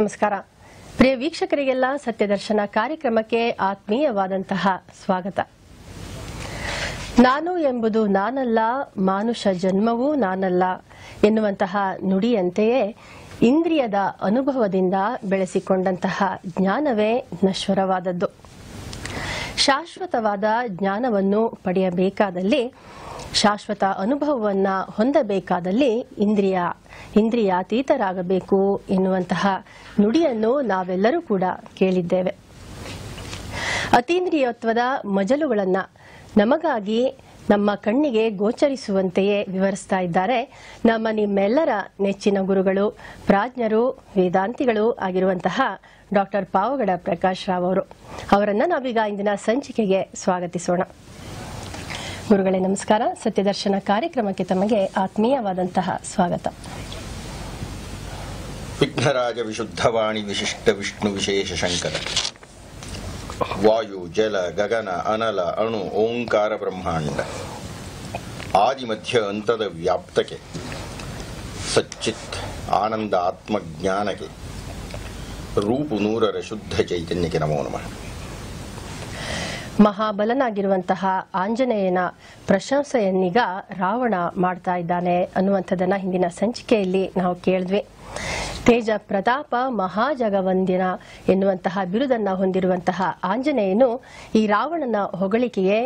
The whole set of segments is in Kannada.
ನಮಸ್ಕಾರ. ಪ್ರಿಯ ವೀಕ್ಷಕರಿಗೆಲ್ಲ ಸತ್ಯದರ್ಶನ ಕಾರ್ಯಕ್ರಮಕ್ಕೆ ಆತ್ಮೀಯವಾದಂತಹ ಸ್ವಾಗತ. ನಾನು ಎಂಬುದು ನಾನಲ್ಲ, ಮಾನುಷ ಜನ್ಮವೂ ನಾನಲ್ಲ ಎನ್ನುವಂತಹ ನುಡಿಯಂತೆಯೇ ಇಂದ್ರಿಯದ ಅನುಭವದಿಂದ ಬೆಳೆಸಿಕೊಂಡಂತಹ ಜ್ಞಾನವೇ ನಶ್ವರವಾದದ್ದು. ಶಾಶ್ವತವಾದ ಜ್ಞಾನವನ್ನು ಪಡೆಯಬೇಕಾದಲ್ಲಿ ಶಾಶ್ವತ ಅನುಭವವನ್ನ ಹೊಂದಬೇಕಾದಲ್ಲಿ ಇಂದ್ರಿಯ, ಇಂದ್ರಿಯಾತೀತರಾಗಬೇಕು ಎನ್ನುವಂತಹ ನುಡಿಯನ್ನು ನಾವೆಲ್ಲರೂ ಕೂಡ ಕೇಳಿದ್ದೇವೆ. ಅತೀಂದ್ರಿಯತ್ವದ ಮಜಲುಗಳನ್ನು ನಮಗಾಗಿ ನಮ್ಮ ಕಣ್ಣಿಗೆ ಗೋಚರಿಸುವಂತೆಯೇ ವಿವರಿಸ್ತಾ ಇದ್ದಾರೆ. ನಮ್ಮ ನಿಮ್ಮೆಲ್ಲರ ನೆಚ್ಚಿನ ಗುರುಗಳು, ಪ್ರಾಜ್ಞರು, ವೇದಾಂತಿಗಳು ಆಗಿರುವಂತಹ ಡಾಕ್ಟರ್ ಪಾವಗಡ ಪ್ರಕಾಶ್ ರಾವ್ ಅವರು. ಅವರನ್ನು ನಾವೀಗ ಇಂದಿನ ಸಂಚಿಕೆಗೆ ಸ್ವಾಗತಿಸೋಣ. ಗುರುಗಳೇ, ನಮಸ್ಕಾರ. ಸತ್ಯದರ್ಶನ ಕಾರ್ಯಕ್ರಮಕ್ಕೆ ತಮಗೆ ಆತ್ಮೀಯವಾದಂತಹ ಸ್ವಾಗತ. ವಿಘ್ನರಾಜ ವಿಶುದ್ಧವಾಣಿ ವಿಶಿಷ್ಟ ವಿಷ್ಣು ವಿಶೇಷ ಶಂಕರ. ವಾಯು, ಜಲ, ಗಗನ, ಅನಲ, ಅಣು, ಓಂಕಾರ ಬ್ರಹ್ಮಾಂಡ. ಆದಿ ಮಧ್ಯ ಅಂತದ ವ್ಯಾಪ್ತಕ್ಕೆ, ಸಚ್ಚಿತ್ ಆನಂದ ಆತ್ಮಜ್ಞಾನಕ್ಕೆ, ರೂಪು ನೂರರ ಶುದ್ಧ ಚೈತನ್ಯಕ್ಕೆ ನಮೋ ನಮಃ. ಮಹಾಬಲನಾಗಿರುವಂತಹ ಆಂಜನೇಯನ ಪ್ರಶಂಸೆಯನ್ನೀಗ ರಾವಣ ಮಾಡ್ತಾ ಇದ್ದಾನೆ ಅನ್ನುವಂಥದ್ದನ್ನ ಹಿಂದಿನ ಸಂಚಿಕೆಯಲ್ಲಿ ನಾವು ಕೇಳಿದ್ವಿ. ತೇಜ ಪ್ರತಾಪ ಮಹಾಜಗವಂದಿನ ಎನ್ನುವಂತಹ ಬಿರುದನ್ನ ಹೊಂದಿರುವಂತಹ ಆಂಜನೇಯನು ಈ ರಾವಣನ ಹೊಗಳಿಕೆಗೆ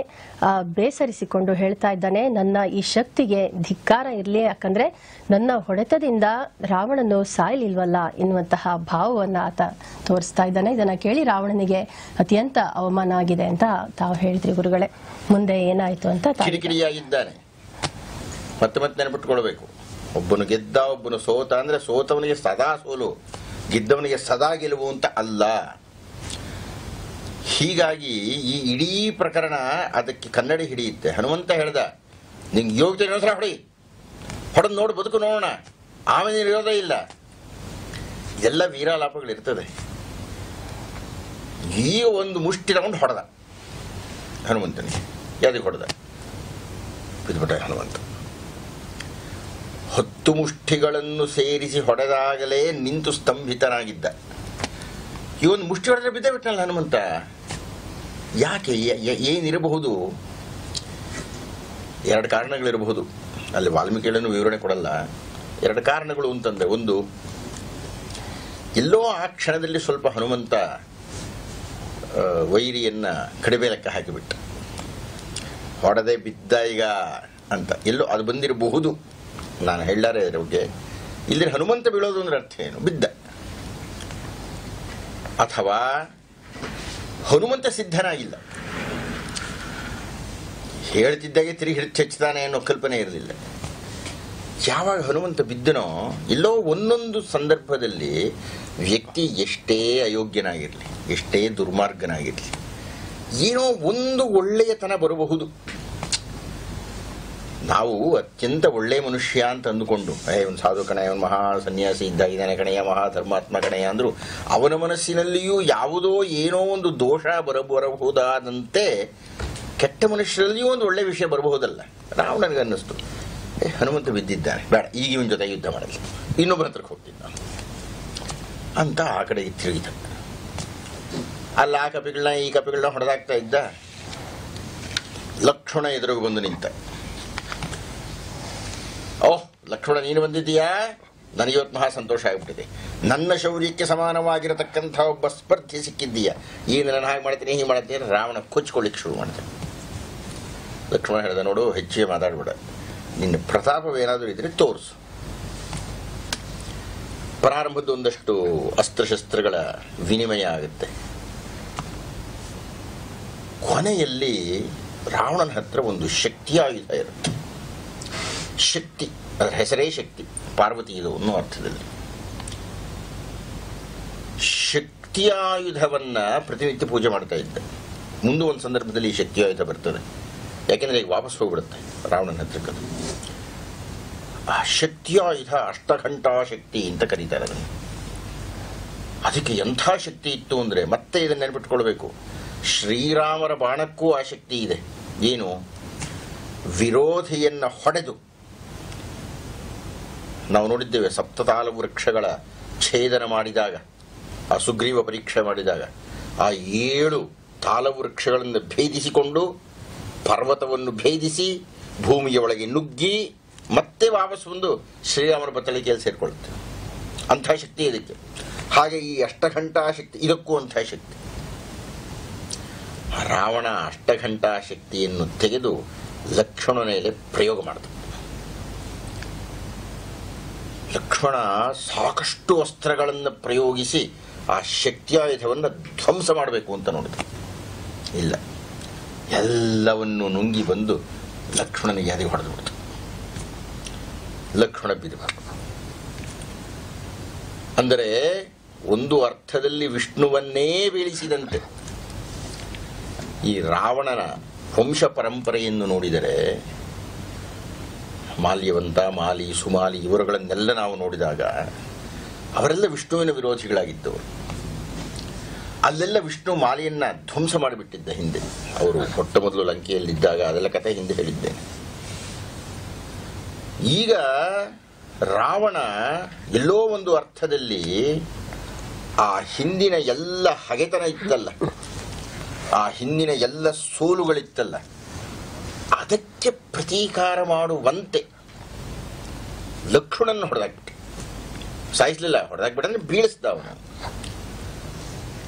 ಬೇಸರಿಸಿಕೊಂಡು ಹೇಳ್ತಾ ಇದ್ದಾನೆ, ನನ್ನ ಈ ಶಕ್ತಿಗೆ ಧಿಕ್ಕಾರ ಇರಲಿ, ಯಾಕಂದ್ರೆ ನನ್ನ ಹೊಡೆತದಿಂದ ರಾವಣನು ಸಾಯಲಿಲ್ವಲ್ಲ ಎನ್ನುವಂತಹ ಭಾವವನ್ನ ಆತ ತೋರಿಸ್ತಾ ಇದ್ದಾನೆ. ಇದನ್ನ ಕೇಳಿ ರಾವಣನಿಗೆ ಅತ್ಯಂತ ಅವಮಾನ ಆಗಿದೆ ಅಂತ ತಾವು ಹೇಳಿದ್ರಿ ಗುರುಗಳೇ. ಮುಂದೆ ಏನಾಯ್ತು ಅಂತ ಮತ್ತೆ ಮತ್ತೆ ನೆನಪಿಟ್ಕೊಳ್ಬೇಕು. ಒಬ್ಬನು ಗೆದ್ದ, ಒಬ್ಬನು ಸೋತ ಅಂದ್ರೆ ಸೋತವನಿಗೆ ಸದಾ ಸೋಲು, ಗೆದ್ದವನಿಗೆ ಸದಾ ಗೆಲುವು ಅಂತ ಅಲ್ಲ. ಹೀಗಾಗಿ ಈ ಇಡೀ ಪ್ರಕರಣ ಅದಕ್ಕೆ ಕನ್ನಡಿ ಹಿಡಿಯುತ್ತೆ. ಹನುಮಂತ ಹೇಳ್ದ, ನಿಂಗೆ ಯೋಗ್ಯತೆ ಇನ್ನೊಂದ್ಸಲ ಹೊಡಿ. ಹೊಡೆದು ನೋಡು, ಬದುಕು ನೋಡೋಣ. ಆಮೇಲೆ ಇರೋದೇ ಇಲ್ಲ. ಎಲ್ಲ ವೀರಾಲಾಪಗಳಿರ್ತದೆ ಈಗ ಒಂದು ಮುಷ್ಟಿ ತಗೊಂಡು ಹೊಡೆದ ಹನುಮಂತನಿಗೆ. ಯಾವ್ದಕ್ಕೆ ಹೊಡೆದ? ಬಿದ್ದುಬಿಟ್ಟ ಹನುಮಂತ. ಹತ್ತು ಮುಷ್ಟಿಗಳನ್ನು ಸೇರಿಸಿ ಹೊಡೆದಾಗಲೇ ನಿಂತು ಸ್ತಂಭಿತನಾಗಿದ್ದ. ಇವನು ಮುಷ್ಟಿ ಹೊಡೆದ್ರೆ ಬಿದ್ದೇ ಬಿಟ್ಟನಲ್ಲ ಹನುಮಂತ ಯಾಕೆ ಏನಿರಬಹುದು? ಎರಡು ಕಾರಣಗಳಿರಬಹುದು. ಅಲ್ಲಿ ವಾಲ್ಮೀಕಿಗಳನ್ನು ವಿವರಣೆ ಕೊಡಲ್ಲ. ಎರಡು ಕಾರಣಗಳು ಅಂತಂದರೆ, ಒಂದು, ಎಲ್ಲೋ ಆ ಕ್ಷಣದಲ್ಲಿ ಸ್ವಲ್ಪ ಹನುಮಂತ ವೈರಿಯನ್ನ ಕಡಿಮೆ ಲೆಕ್ಕ ಹಾಕಿಬಿಟ್ಟ. ಹೊಡೆದೇ ಬಿದ್ದ ಈಗ ಅಂತ. ಎಲ್ಲೋ ಅದು ಬಂದಿರಬಹುದು. ನಾನು ಹೇಳಾರೆ ಇದ್ರ ಬಗ್ಗೆ. ಇಲ್ಲಿ ಹನುಮಂತ ಬೀಳೋದು ಅಂದ್ರೆ ಅರ್ಥ ಏನು? ಬಿದ್ದ. ಅಥವಾ ಹನುಮಂತ ಸಿದ್ಧನಾಗಿಲ್ಲ. ಹೇಳ್ತಿದ್ದಾಗೆ ತಿರುಗಿ ಹೆಚ್ಚುತ್ತಾನೆ ಅನ್ನೋ ಕಲ್ಪನೆ ಇರಲಿಲ್ಲ. ಯಾವಾಗ ಹನುಮಂತ ಬಿದ್ದನೋ, ಎಲ್ಲೋ ಒಂದೊಂದು ಸಂದರ್ಭದಲ್ಲಿ ವ್ಯಕ್ತಿ ಎಷ್ಟೇ ಅಯೋಗ್ಯನಾಗಿರಲಿ, ಎಷ್ಟೇ ದುರ್ಮಾರ್ಗನಾಗಿರಲಿ, ಏನೋ ಒಂದು ಒಳ್ಳೆಯತನ ಬರಬಹುದು. ನಾವು ಅತ್ಯಂತ ಒಳ್ಳೆ ಮನುಷ್ಯ ಅಂತ ಅಂದುಕೊಂಡು, ಏ ಒಂದು ಸಾಧು ಕಣಯ ಒಂದು ಮಹಾ ಸನ್ಯಾಸಿ, ಇದ್ದ ಇದ್ದಾನೆ ಕಣೆಯ ಮಹಾ ಧರ್ಮಾತ್ಮ ಕಣೆಯ ಅಂದರು, ಅವನ ಮನಸ್ಸಿನಲ್ಲಿಯೂ ಯಾವುದೋ ಏನೋ ಒಂದು ದೋಷ ಬರ ಬರಬಹುದಾದಂತೆ ಕೆಟ್ಟ ಮನುಷ್ಯರಲ್ಲಿಯೂ ಒಂದು ಒಳ್ಳೆ ವಿಷಯ ಬರಬಹುದಲ್ಲ. ರಾವಣನಿಗೆ ಅನ್ನಿಸ್ತು ಏ, ಹನುಮಂತ ಬಿದ್ದಿದ್ದಾನೆ. ಬೇಡ, ಈಗ ಇವನ ಜೊತೆ ಯುದ್ಧ ಮಾಡಲಿ. ಇನ್ನೊಬ್ಬರ ಹತ್ರಕ್ಕೆ ಹೋಗ್ತಿದ್ದ ಅಂತ ಆ ಕಡೆ ತಿರುಗಿದ. ಅಲ್ಲ, ಆ ಕಪಿಗಳನ್ನ ಈ ಕಪಿಗಳನ್ನ ಹೊಡೆದಾಗ್ತಾ ಇದ್ದ. ಲಕ್ಷಣ ಎದುರಿಗೆ ಬಂದು ನಿಂತ. ಓಹ್ ಲಕ್ಷ್ಮಣ, ನೀನು ಬಂದಿದ್ದೀಯಾ? ನನಗಿವತ್ತು ಮಹಾ ಸಂತೋಷ ಆಗಿಬಿಟ್ಟಿದೆ. ನನ್ನ ಶೌರ್ಯಕ್ಕೆ ಸಮಾನವಾಗಿರತಕ್ಕಂಥ ಒಬ್ಬ ಸ್ಪರ್ಧಿ ಸಿಕ್ಕಿದ್ದೀಯ? ಈಗ ನಾನು ಹಾಗೆ ಮಾಡ್ತೀನಿ, ಹೀಗೆ ಮಾಡ್ತೀನಿ ರಾವಣ ಕೊಚ್ಕೊಳ್ಳಿಕ್ಕೆ ಶುರು ಮಾಡಿದೆ. ಲಕ್ಷ್ಮಣ ಹೇಳಿದ, ನೋಡು, ಹೆಚ್ಚಿಗೆ ಮಾತಾಡ್ಬೇಡ. ನಿನ್ನ ಪ್ರತಾಪವೇನಾದರೂ ಇದ್ರೆ ತೋರಿಸು. ಪ್ರಾರಂಭದ ಒಂದಷ್ಟು ಅಸ್ತ್ರಶಸ್ತ್ರಗಳ ವಿನಿಮಯ ಆಗುತ್ತೆ. ಕೊನೆಯಲ್ಲಿ ರಾವಣನ ಹತ್ರ ಒಂದು ಶಕ್ತಿಯಾಯುಧ ಇರುತ್ತೆ. ಶಕ್ತಿ. ಅದರ ಹೆಸರೇ ಶಕ್ತಿ. ಪಾರ್ವತಿ ಇದು ಅನ್ನೋ ಅರ್ಥದಲ್ಲಿ. ಶಕ್ತಿಯಾಯುಧವನ್ನು ಪ್ರತಿನಿತ್ಯ ಪೂಜೆ ಮಾಡ್ತಾ ಇದ್ದ. ಮುಂದೆ ಒಂದು ಸಂದರ್ಭದಲ್ಲಿ ಈ ಶಕ್ತಿಯಾಯುಧ ಬರ್ತದೆ. ಯಾಕೆಂದ್ರೆ ಈಗ ವಾಪಸ್ ಹೋಗ್ಬಿಡುತ್ತೆ ರಾವಣನ ಹತ್ರಕ್ಕದು ಆ ಶಕ್ತಿಯಾಯುಧ ಅಷ್ಟಘಂಟಾ ಶಕ್ತಿ ಅಂತ ಕರೀತಾರೆ ಅದನ್ನು. ಅದಕ್ಕೆ ಎಂಥ ಶಕ್ತಿ ಇತ್ತು ಅಂದ್ರೆ ಮತ್ತೆ ಇದನ್ನ ನೆನಪಿಟ್ಕೊಳ್ಬೇಕು. ಶ್ರೀರಾಮರ ಬಾಣಕ್ಕೂ ಆ ಶಕ್ತಿ ಇದೆ. ಏನು? ವಿರೋಧಿಯನ್ನ ಹೊಡೆದು ನಾವು ನೋಡಿದ್ದೇವೆ ಸಪ್ತತಾಲ ವೃಕ್ಷಗಳ ಛೇದನ ಮಾಡಿದಾಗ, ಆ ಸುಗ್ರೀವ ಪರೀಕ್ಷೆ ಮಾಡಿದಾಗ, ಆ ಏಳು ತಾಲವೃಕ್ಷಗಳನ್ನು ಭೇದಿಸಿಕೊಂಡು ಪರ್ವತವನ್ನು ಭೇದಿಸಿ ಭೂಮಿಯ ಒಳಗೆ ನುಗ್ಗಿ ಮತ್ತೆ ವಾಪಸ್ ಬಂದು ಶ್ರೀರಾಮನ ಬತ್ತಳಿಕೆಯಲ್ಲಿ ಸೇರಿಕೊಳ್ಳುತ್ತೆ. ಅಂಥ ಶಕ್ತಿ ಇದಕ್ಕೆ. ಹಾಗೆ ಈ ಅಷ್ಟಘಂಟಾ ಶಕ್ತಿ, ಇದಕ್ಕೂ ಅಂಥ ಶಕ್ತಿ. ರಾವಣ ಅಷ್ಟಘಂಟಾ ಶಕ್ತಿಯನ್ನು ತೆಗೆದು ಲಕ್ಷ್ಮಣನ ಮೇಲೆ ಪ್ರಯೋಗ ಮಾಡ್ತಾನೆ. ಲಕ್ಷ್ಮಣ ಸಾಕಷ್ಟು ಅಸ್ತ್ರಗಳನ್ನು ಪ್ರಯೋಗಿಸಿ ಆ ಶಕ್ತಿಯಾಯುಧವನ್ನು ಧ್ವಂಸ ಮಾಡಬೇಕು ಅಂತ ನೋಡಿದ. ಇಲ್ಲ. ಎಲ್ಲವನ್ನು ನುಂಗಿ ಬಂದು ಲಕ್ಷ್ಮಣನಿಗೆ ಅದೇ ಹೊಡೆದು ಬಿಡ್ತು. ಲಕ್ಷ್ಮಣ ಬಿದ್ದಬಾರದು ಅಂದರೆ ಒಂದು ಅರ್ಥದಲ್ಲಿ ವಿಷ್ಣುವನ್ನೇ ಬೀಳಿಸಿದಂತೆ. ಈ ರಾವಣನ ವಂಶ ಪರಂಪರೆಯನ್ನು ನೋಡಿದರೆ ಮಾಲ್ಯವಂತ, ಮಾಲಿ, ಸುಮಾಲಿ ಇವರುಗಳನ್ನೆಲ್ಲ ನಾವು ನೋಡಿದಾಗ ಅವರೆಲ್ಲ ವಿಷ್ಣುವಿನ ವಿರೋಧಿಗಳಾಗಿದ್ದವರು ಅಲ್ಲೆಲ್ಲ ವಿಷ್ಣು ಮಾಲೆಯನ್ನ ಧ್ವಂಸ ಮಾಡಿಬಿಟ್ಟಿದ್ದ ಹಿಂದೆ. ಅವರು ಮೊಟ್ಟ ಮೊದಲು ಲಂಕೆಯಲ್ಲಿದ್ದಾಗ ಅದೆಲ್ಲ ಕಥೆ ಹಿಂದೆ ಹೇಳಿದ್ದೇನೆ ಈಗ ರಾವಣ ಎಲ್ಲೋ ಒಂದು ಅರ್ಥದಲ್ಲಿ ಆ ಹಿಂದಿನ ಎಲ್ಲ ಹಗೆತನ ಇತ್ತಲ್ಲ. ಆ ಹಿಂದಿನ ಎಲ್ಲ ಸೋಲುಗಳಿತ್ತಲ್ಲ. ಅದಕ್ಕೆ ಪ್ರತೀಕಾರ ಮಾಡುವಂತೆ. ಲಕ್ಷ್ಮಣನ ಹೊಡೆದಾಕ್ಬಿಟ್ಟೆ. ಸಾಯಿಸ್ಲಿಲ್ಲ ಹೊಡೆದಾಕ್ಬಿಟ್ಟಂದ್ರೆ ಬೀಳಿಸ್ದ ಅವನು.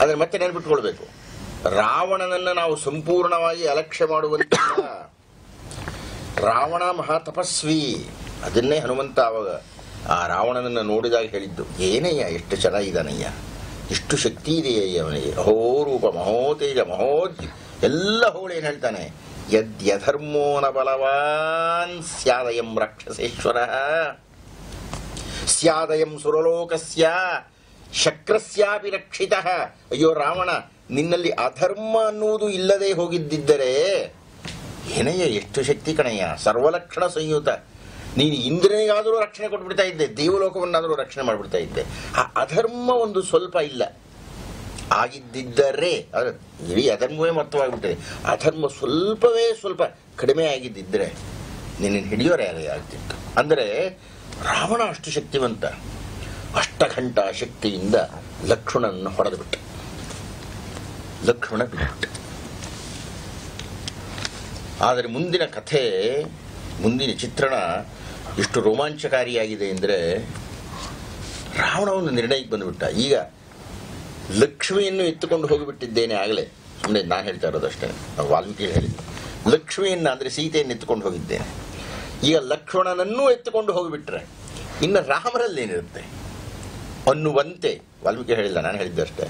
ಅದನ್ನು ಮತ್ತೆ ನೆನ್ಪಿಟ್ಕೊಳ್ಬೇಕು. ರಾವಣನನ್ನು ನಾವು ಸಂಪೂರ್ಣವಾಗಿ ಅಲಕ್ಷ್ಯ ಮಾಡುವಂತ ರಾವಣ ಮಹಾ ತಪಸ್ವಿ ಅದನ್ನೇ ಹನುಮಂತ ಅವಾಗ ಆ ರಾವಣನನ್ನು ನೋಡಿದಾಗ ಹೇಳಿದ್ದು, ಏನಯ್ಯ, ಎಷ್ಟು ಚೆನ್ನಾಗಿದ್ದಾನಯ್ಯ. ಇಷ್ಟು ಶಕ್ತಿ ಇದೆಯಯ್ಯ ಅವನಿಗೆ. ಅಹೋರೂಪ ಮಹೋತೇಜ ಮಹೋಜ್ ಎಲ್ಲ ಹೋಳು ಏನು ಹೇಳ್ತಾನೆ? ಯದ್ಯಧರ್ಮೋ ನ ಬಲವಾನ್ ಸ್ಯಾದಯಂ ರಾಕ್ಷಸೇಶ್ವರ. ಸ್ಯಾದಯಂ ಸುರಲೋಕಸ್ಯ, ಶಕ್ರಸ್ಯಾಪಿ ರಕ್ಷಿತ. ಅಯ್ಯೋ ರಾವಣ, ನಿನ್ನಲ್ಲಿ ಅಧರ್ಮ ಅನ್ನುವುದು ಇಲ್ಲದೆ ಹೋಗಿದ್ದಿದ್ದರೆ ಏನಯ್ಯ ಎಷ್ಟು ಶಕ್ತಿ ಕಣಯ್ಯ? ಸರ್ವಲಕ್ಷಣ ಸಂಯುತ. ನೀನು ಇಂದ್ರನಿಗಾದರೂ ರಕ್ಷಣೆ ಕೊಟ್ಬಿಡ್ತಾ ಇದ್ದೆ, ದೇವಲೋಕವನ್ನಾದರೂ ರಕ್ಷಣೆ ಮಾಡಿಬಿಡ್ತಾ ಇದ್ದೆ. ಆ ಅಧರ್ಮ ಒಂದು ಸ್ವಲ್ಪ ಇಲ್ಲ. ಆಗಿದ್ದಿದ್ದರೆ, ಅದು ಇಡೀ ಅಧರ್ಮವೇ ಮತ್ತವಾಗಿಬಿಟ್ಟಿದೆ ಅಧರ್ಮ ಸ್ವಲ್ಪವೇ ಸ್ವಲ್ಪ ಕಡಿಮೆ ಆಗಿದ್ದಿದ್ದರೆ ನಿನ್ನ ಹಿಡಿಯೋರೆ ಯಾರೇ ಆಗ್ತಿತ್ತು. ಅಂದರೆ, ರಾವಣ ಅಷ್ಟು ಶಕ್ತಿವಂತ. ಅಷ್ಟಘಂಟ ಶಕ್ತಿಯಿಂದ ಲಕ್ಷ್ಮಣನ್ನು ಹೊಡೆದು ಬಿಟ್ಟ ಲಕ್ಷ್ಮಣ ಬಿಟ್ಟ ಆದರೆ ಮುಂದಿನ ಕಥೆ, ಮುಂದಿನ ಚಿತ್ರಣ ಎಷ್ಟು ರೋಮಾಂಚಕಾರಿಯಾಗಿದೆ ಅಂದರೆ, ರಾವಣ ಒಂದು ನಿರ್ಣಯಕ್ಕೆ ಬಂದುಬಿಟ್ಟ. ಈಗ ಲಕ್ಷ್ಮಿಯನ್ನು ಎತ್ತುಕೊಂಡು ಹೋಗಿಬಿಟ್ಟಿದ್ದೇನೆ ಆಗಲೇ. ಸುಮ್ಮನೆ ನಾನು ಹೇಳ್ತಾ ಇರೋದಷ್ಟೇ ವಾಲ್ಮೀಕಿ ಹೇಳಿದ್ದು. ಲಕ್ಷ್ಮಿಯನ್ನು ಅಂದರೆ ಸೀತೆಯನ್ನು ಎತ್ತುಕೊಂಡು ಹೋಗಿದ್ದೇನೆ. ಈಗ ಲಕ್ಷ್ಮಣನನ್ನೂ ಎತ್ತುಕೊಂಡು ಹೋಗಿಬಿಟ್ರೆ ಇನ್ನು ರಾಮರಲ್ಲೇನಿರುತ್ತೆ? ಅನ್ನುವಂತೆ ವಾಲ್ಮೀಕಿ ಹೇಳಿಲ್ಲ, ನಾನು ಹೇಳಿದ್ದಷ್ಟೇ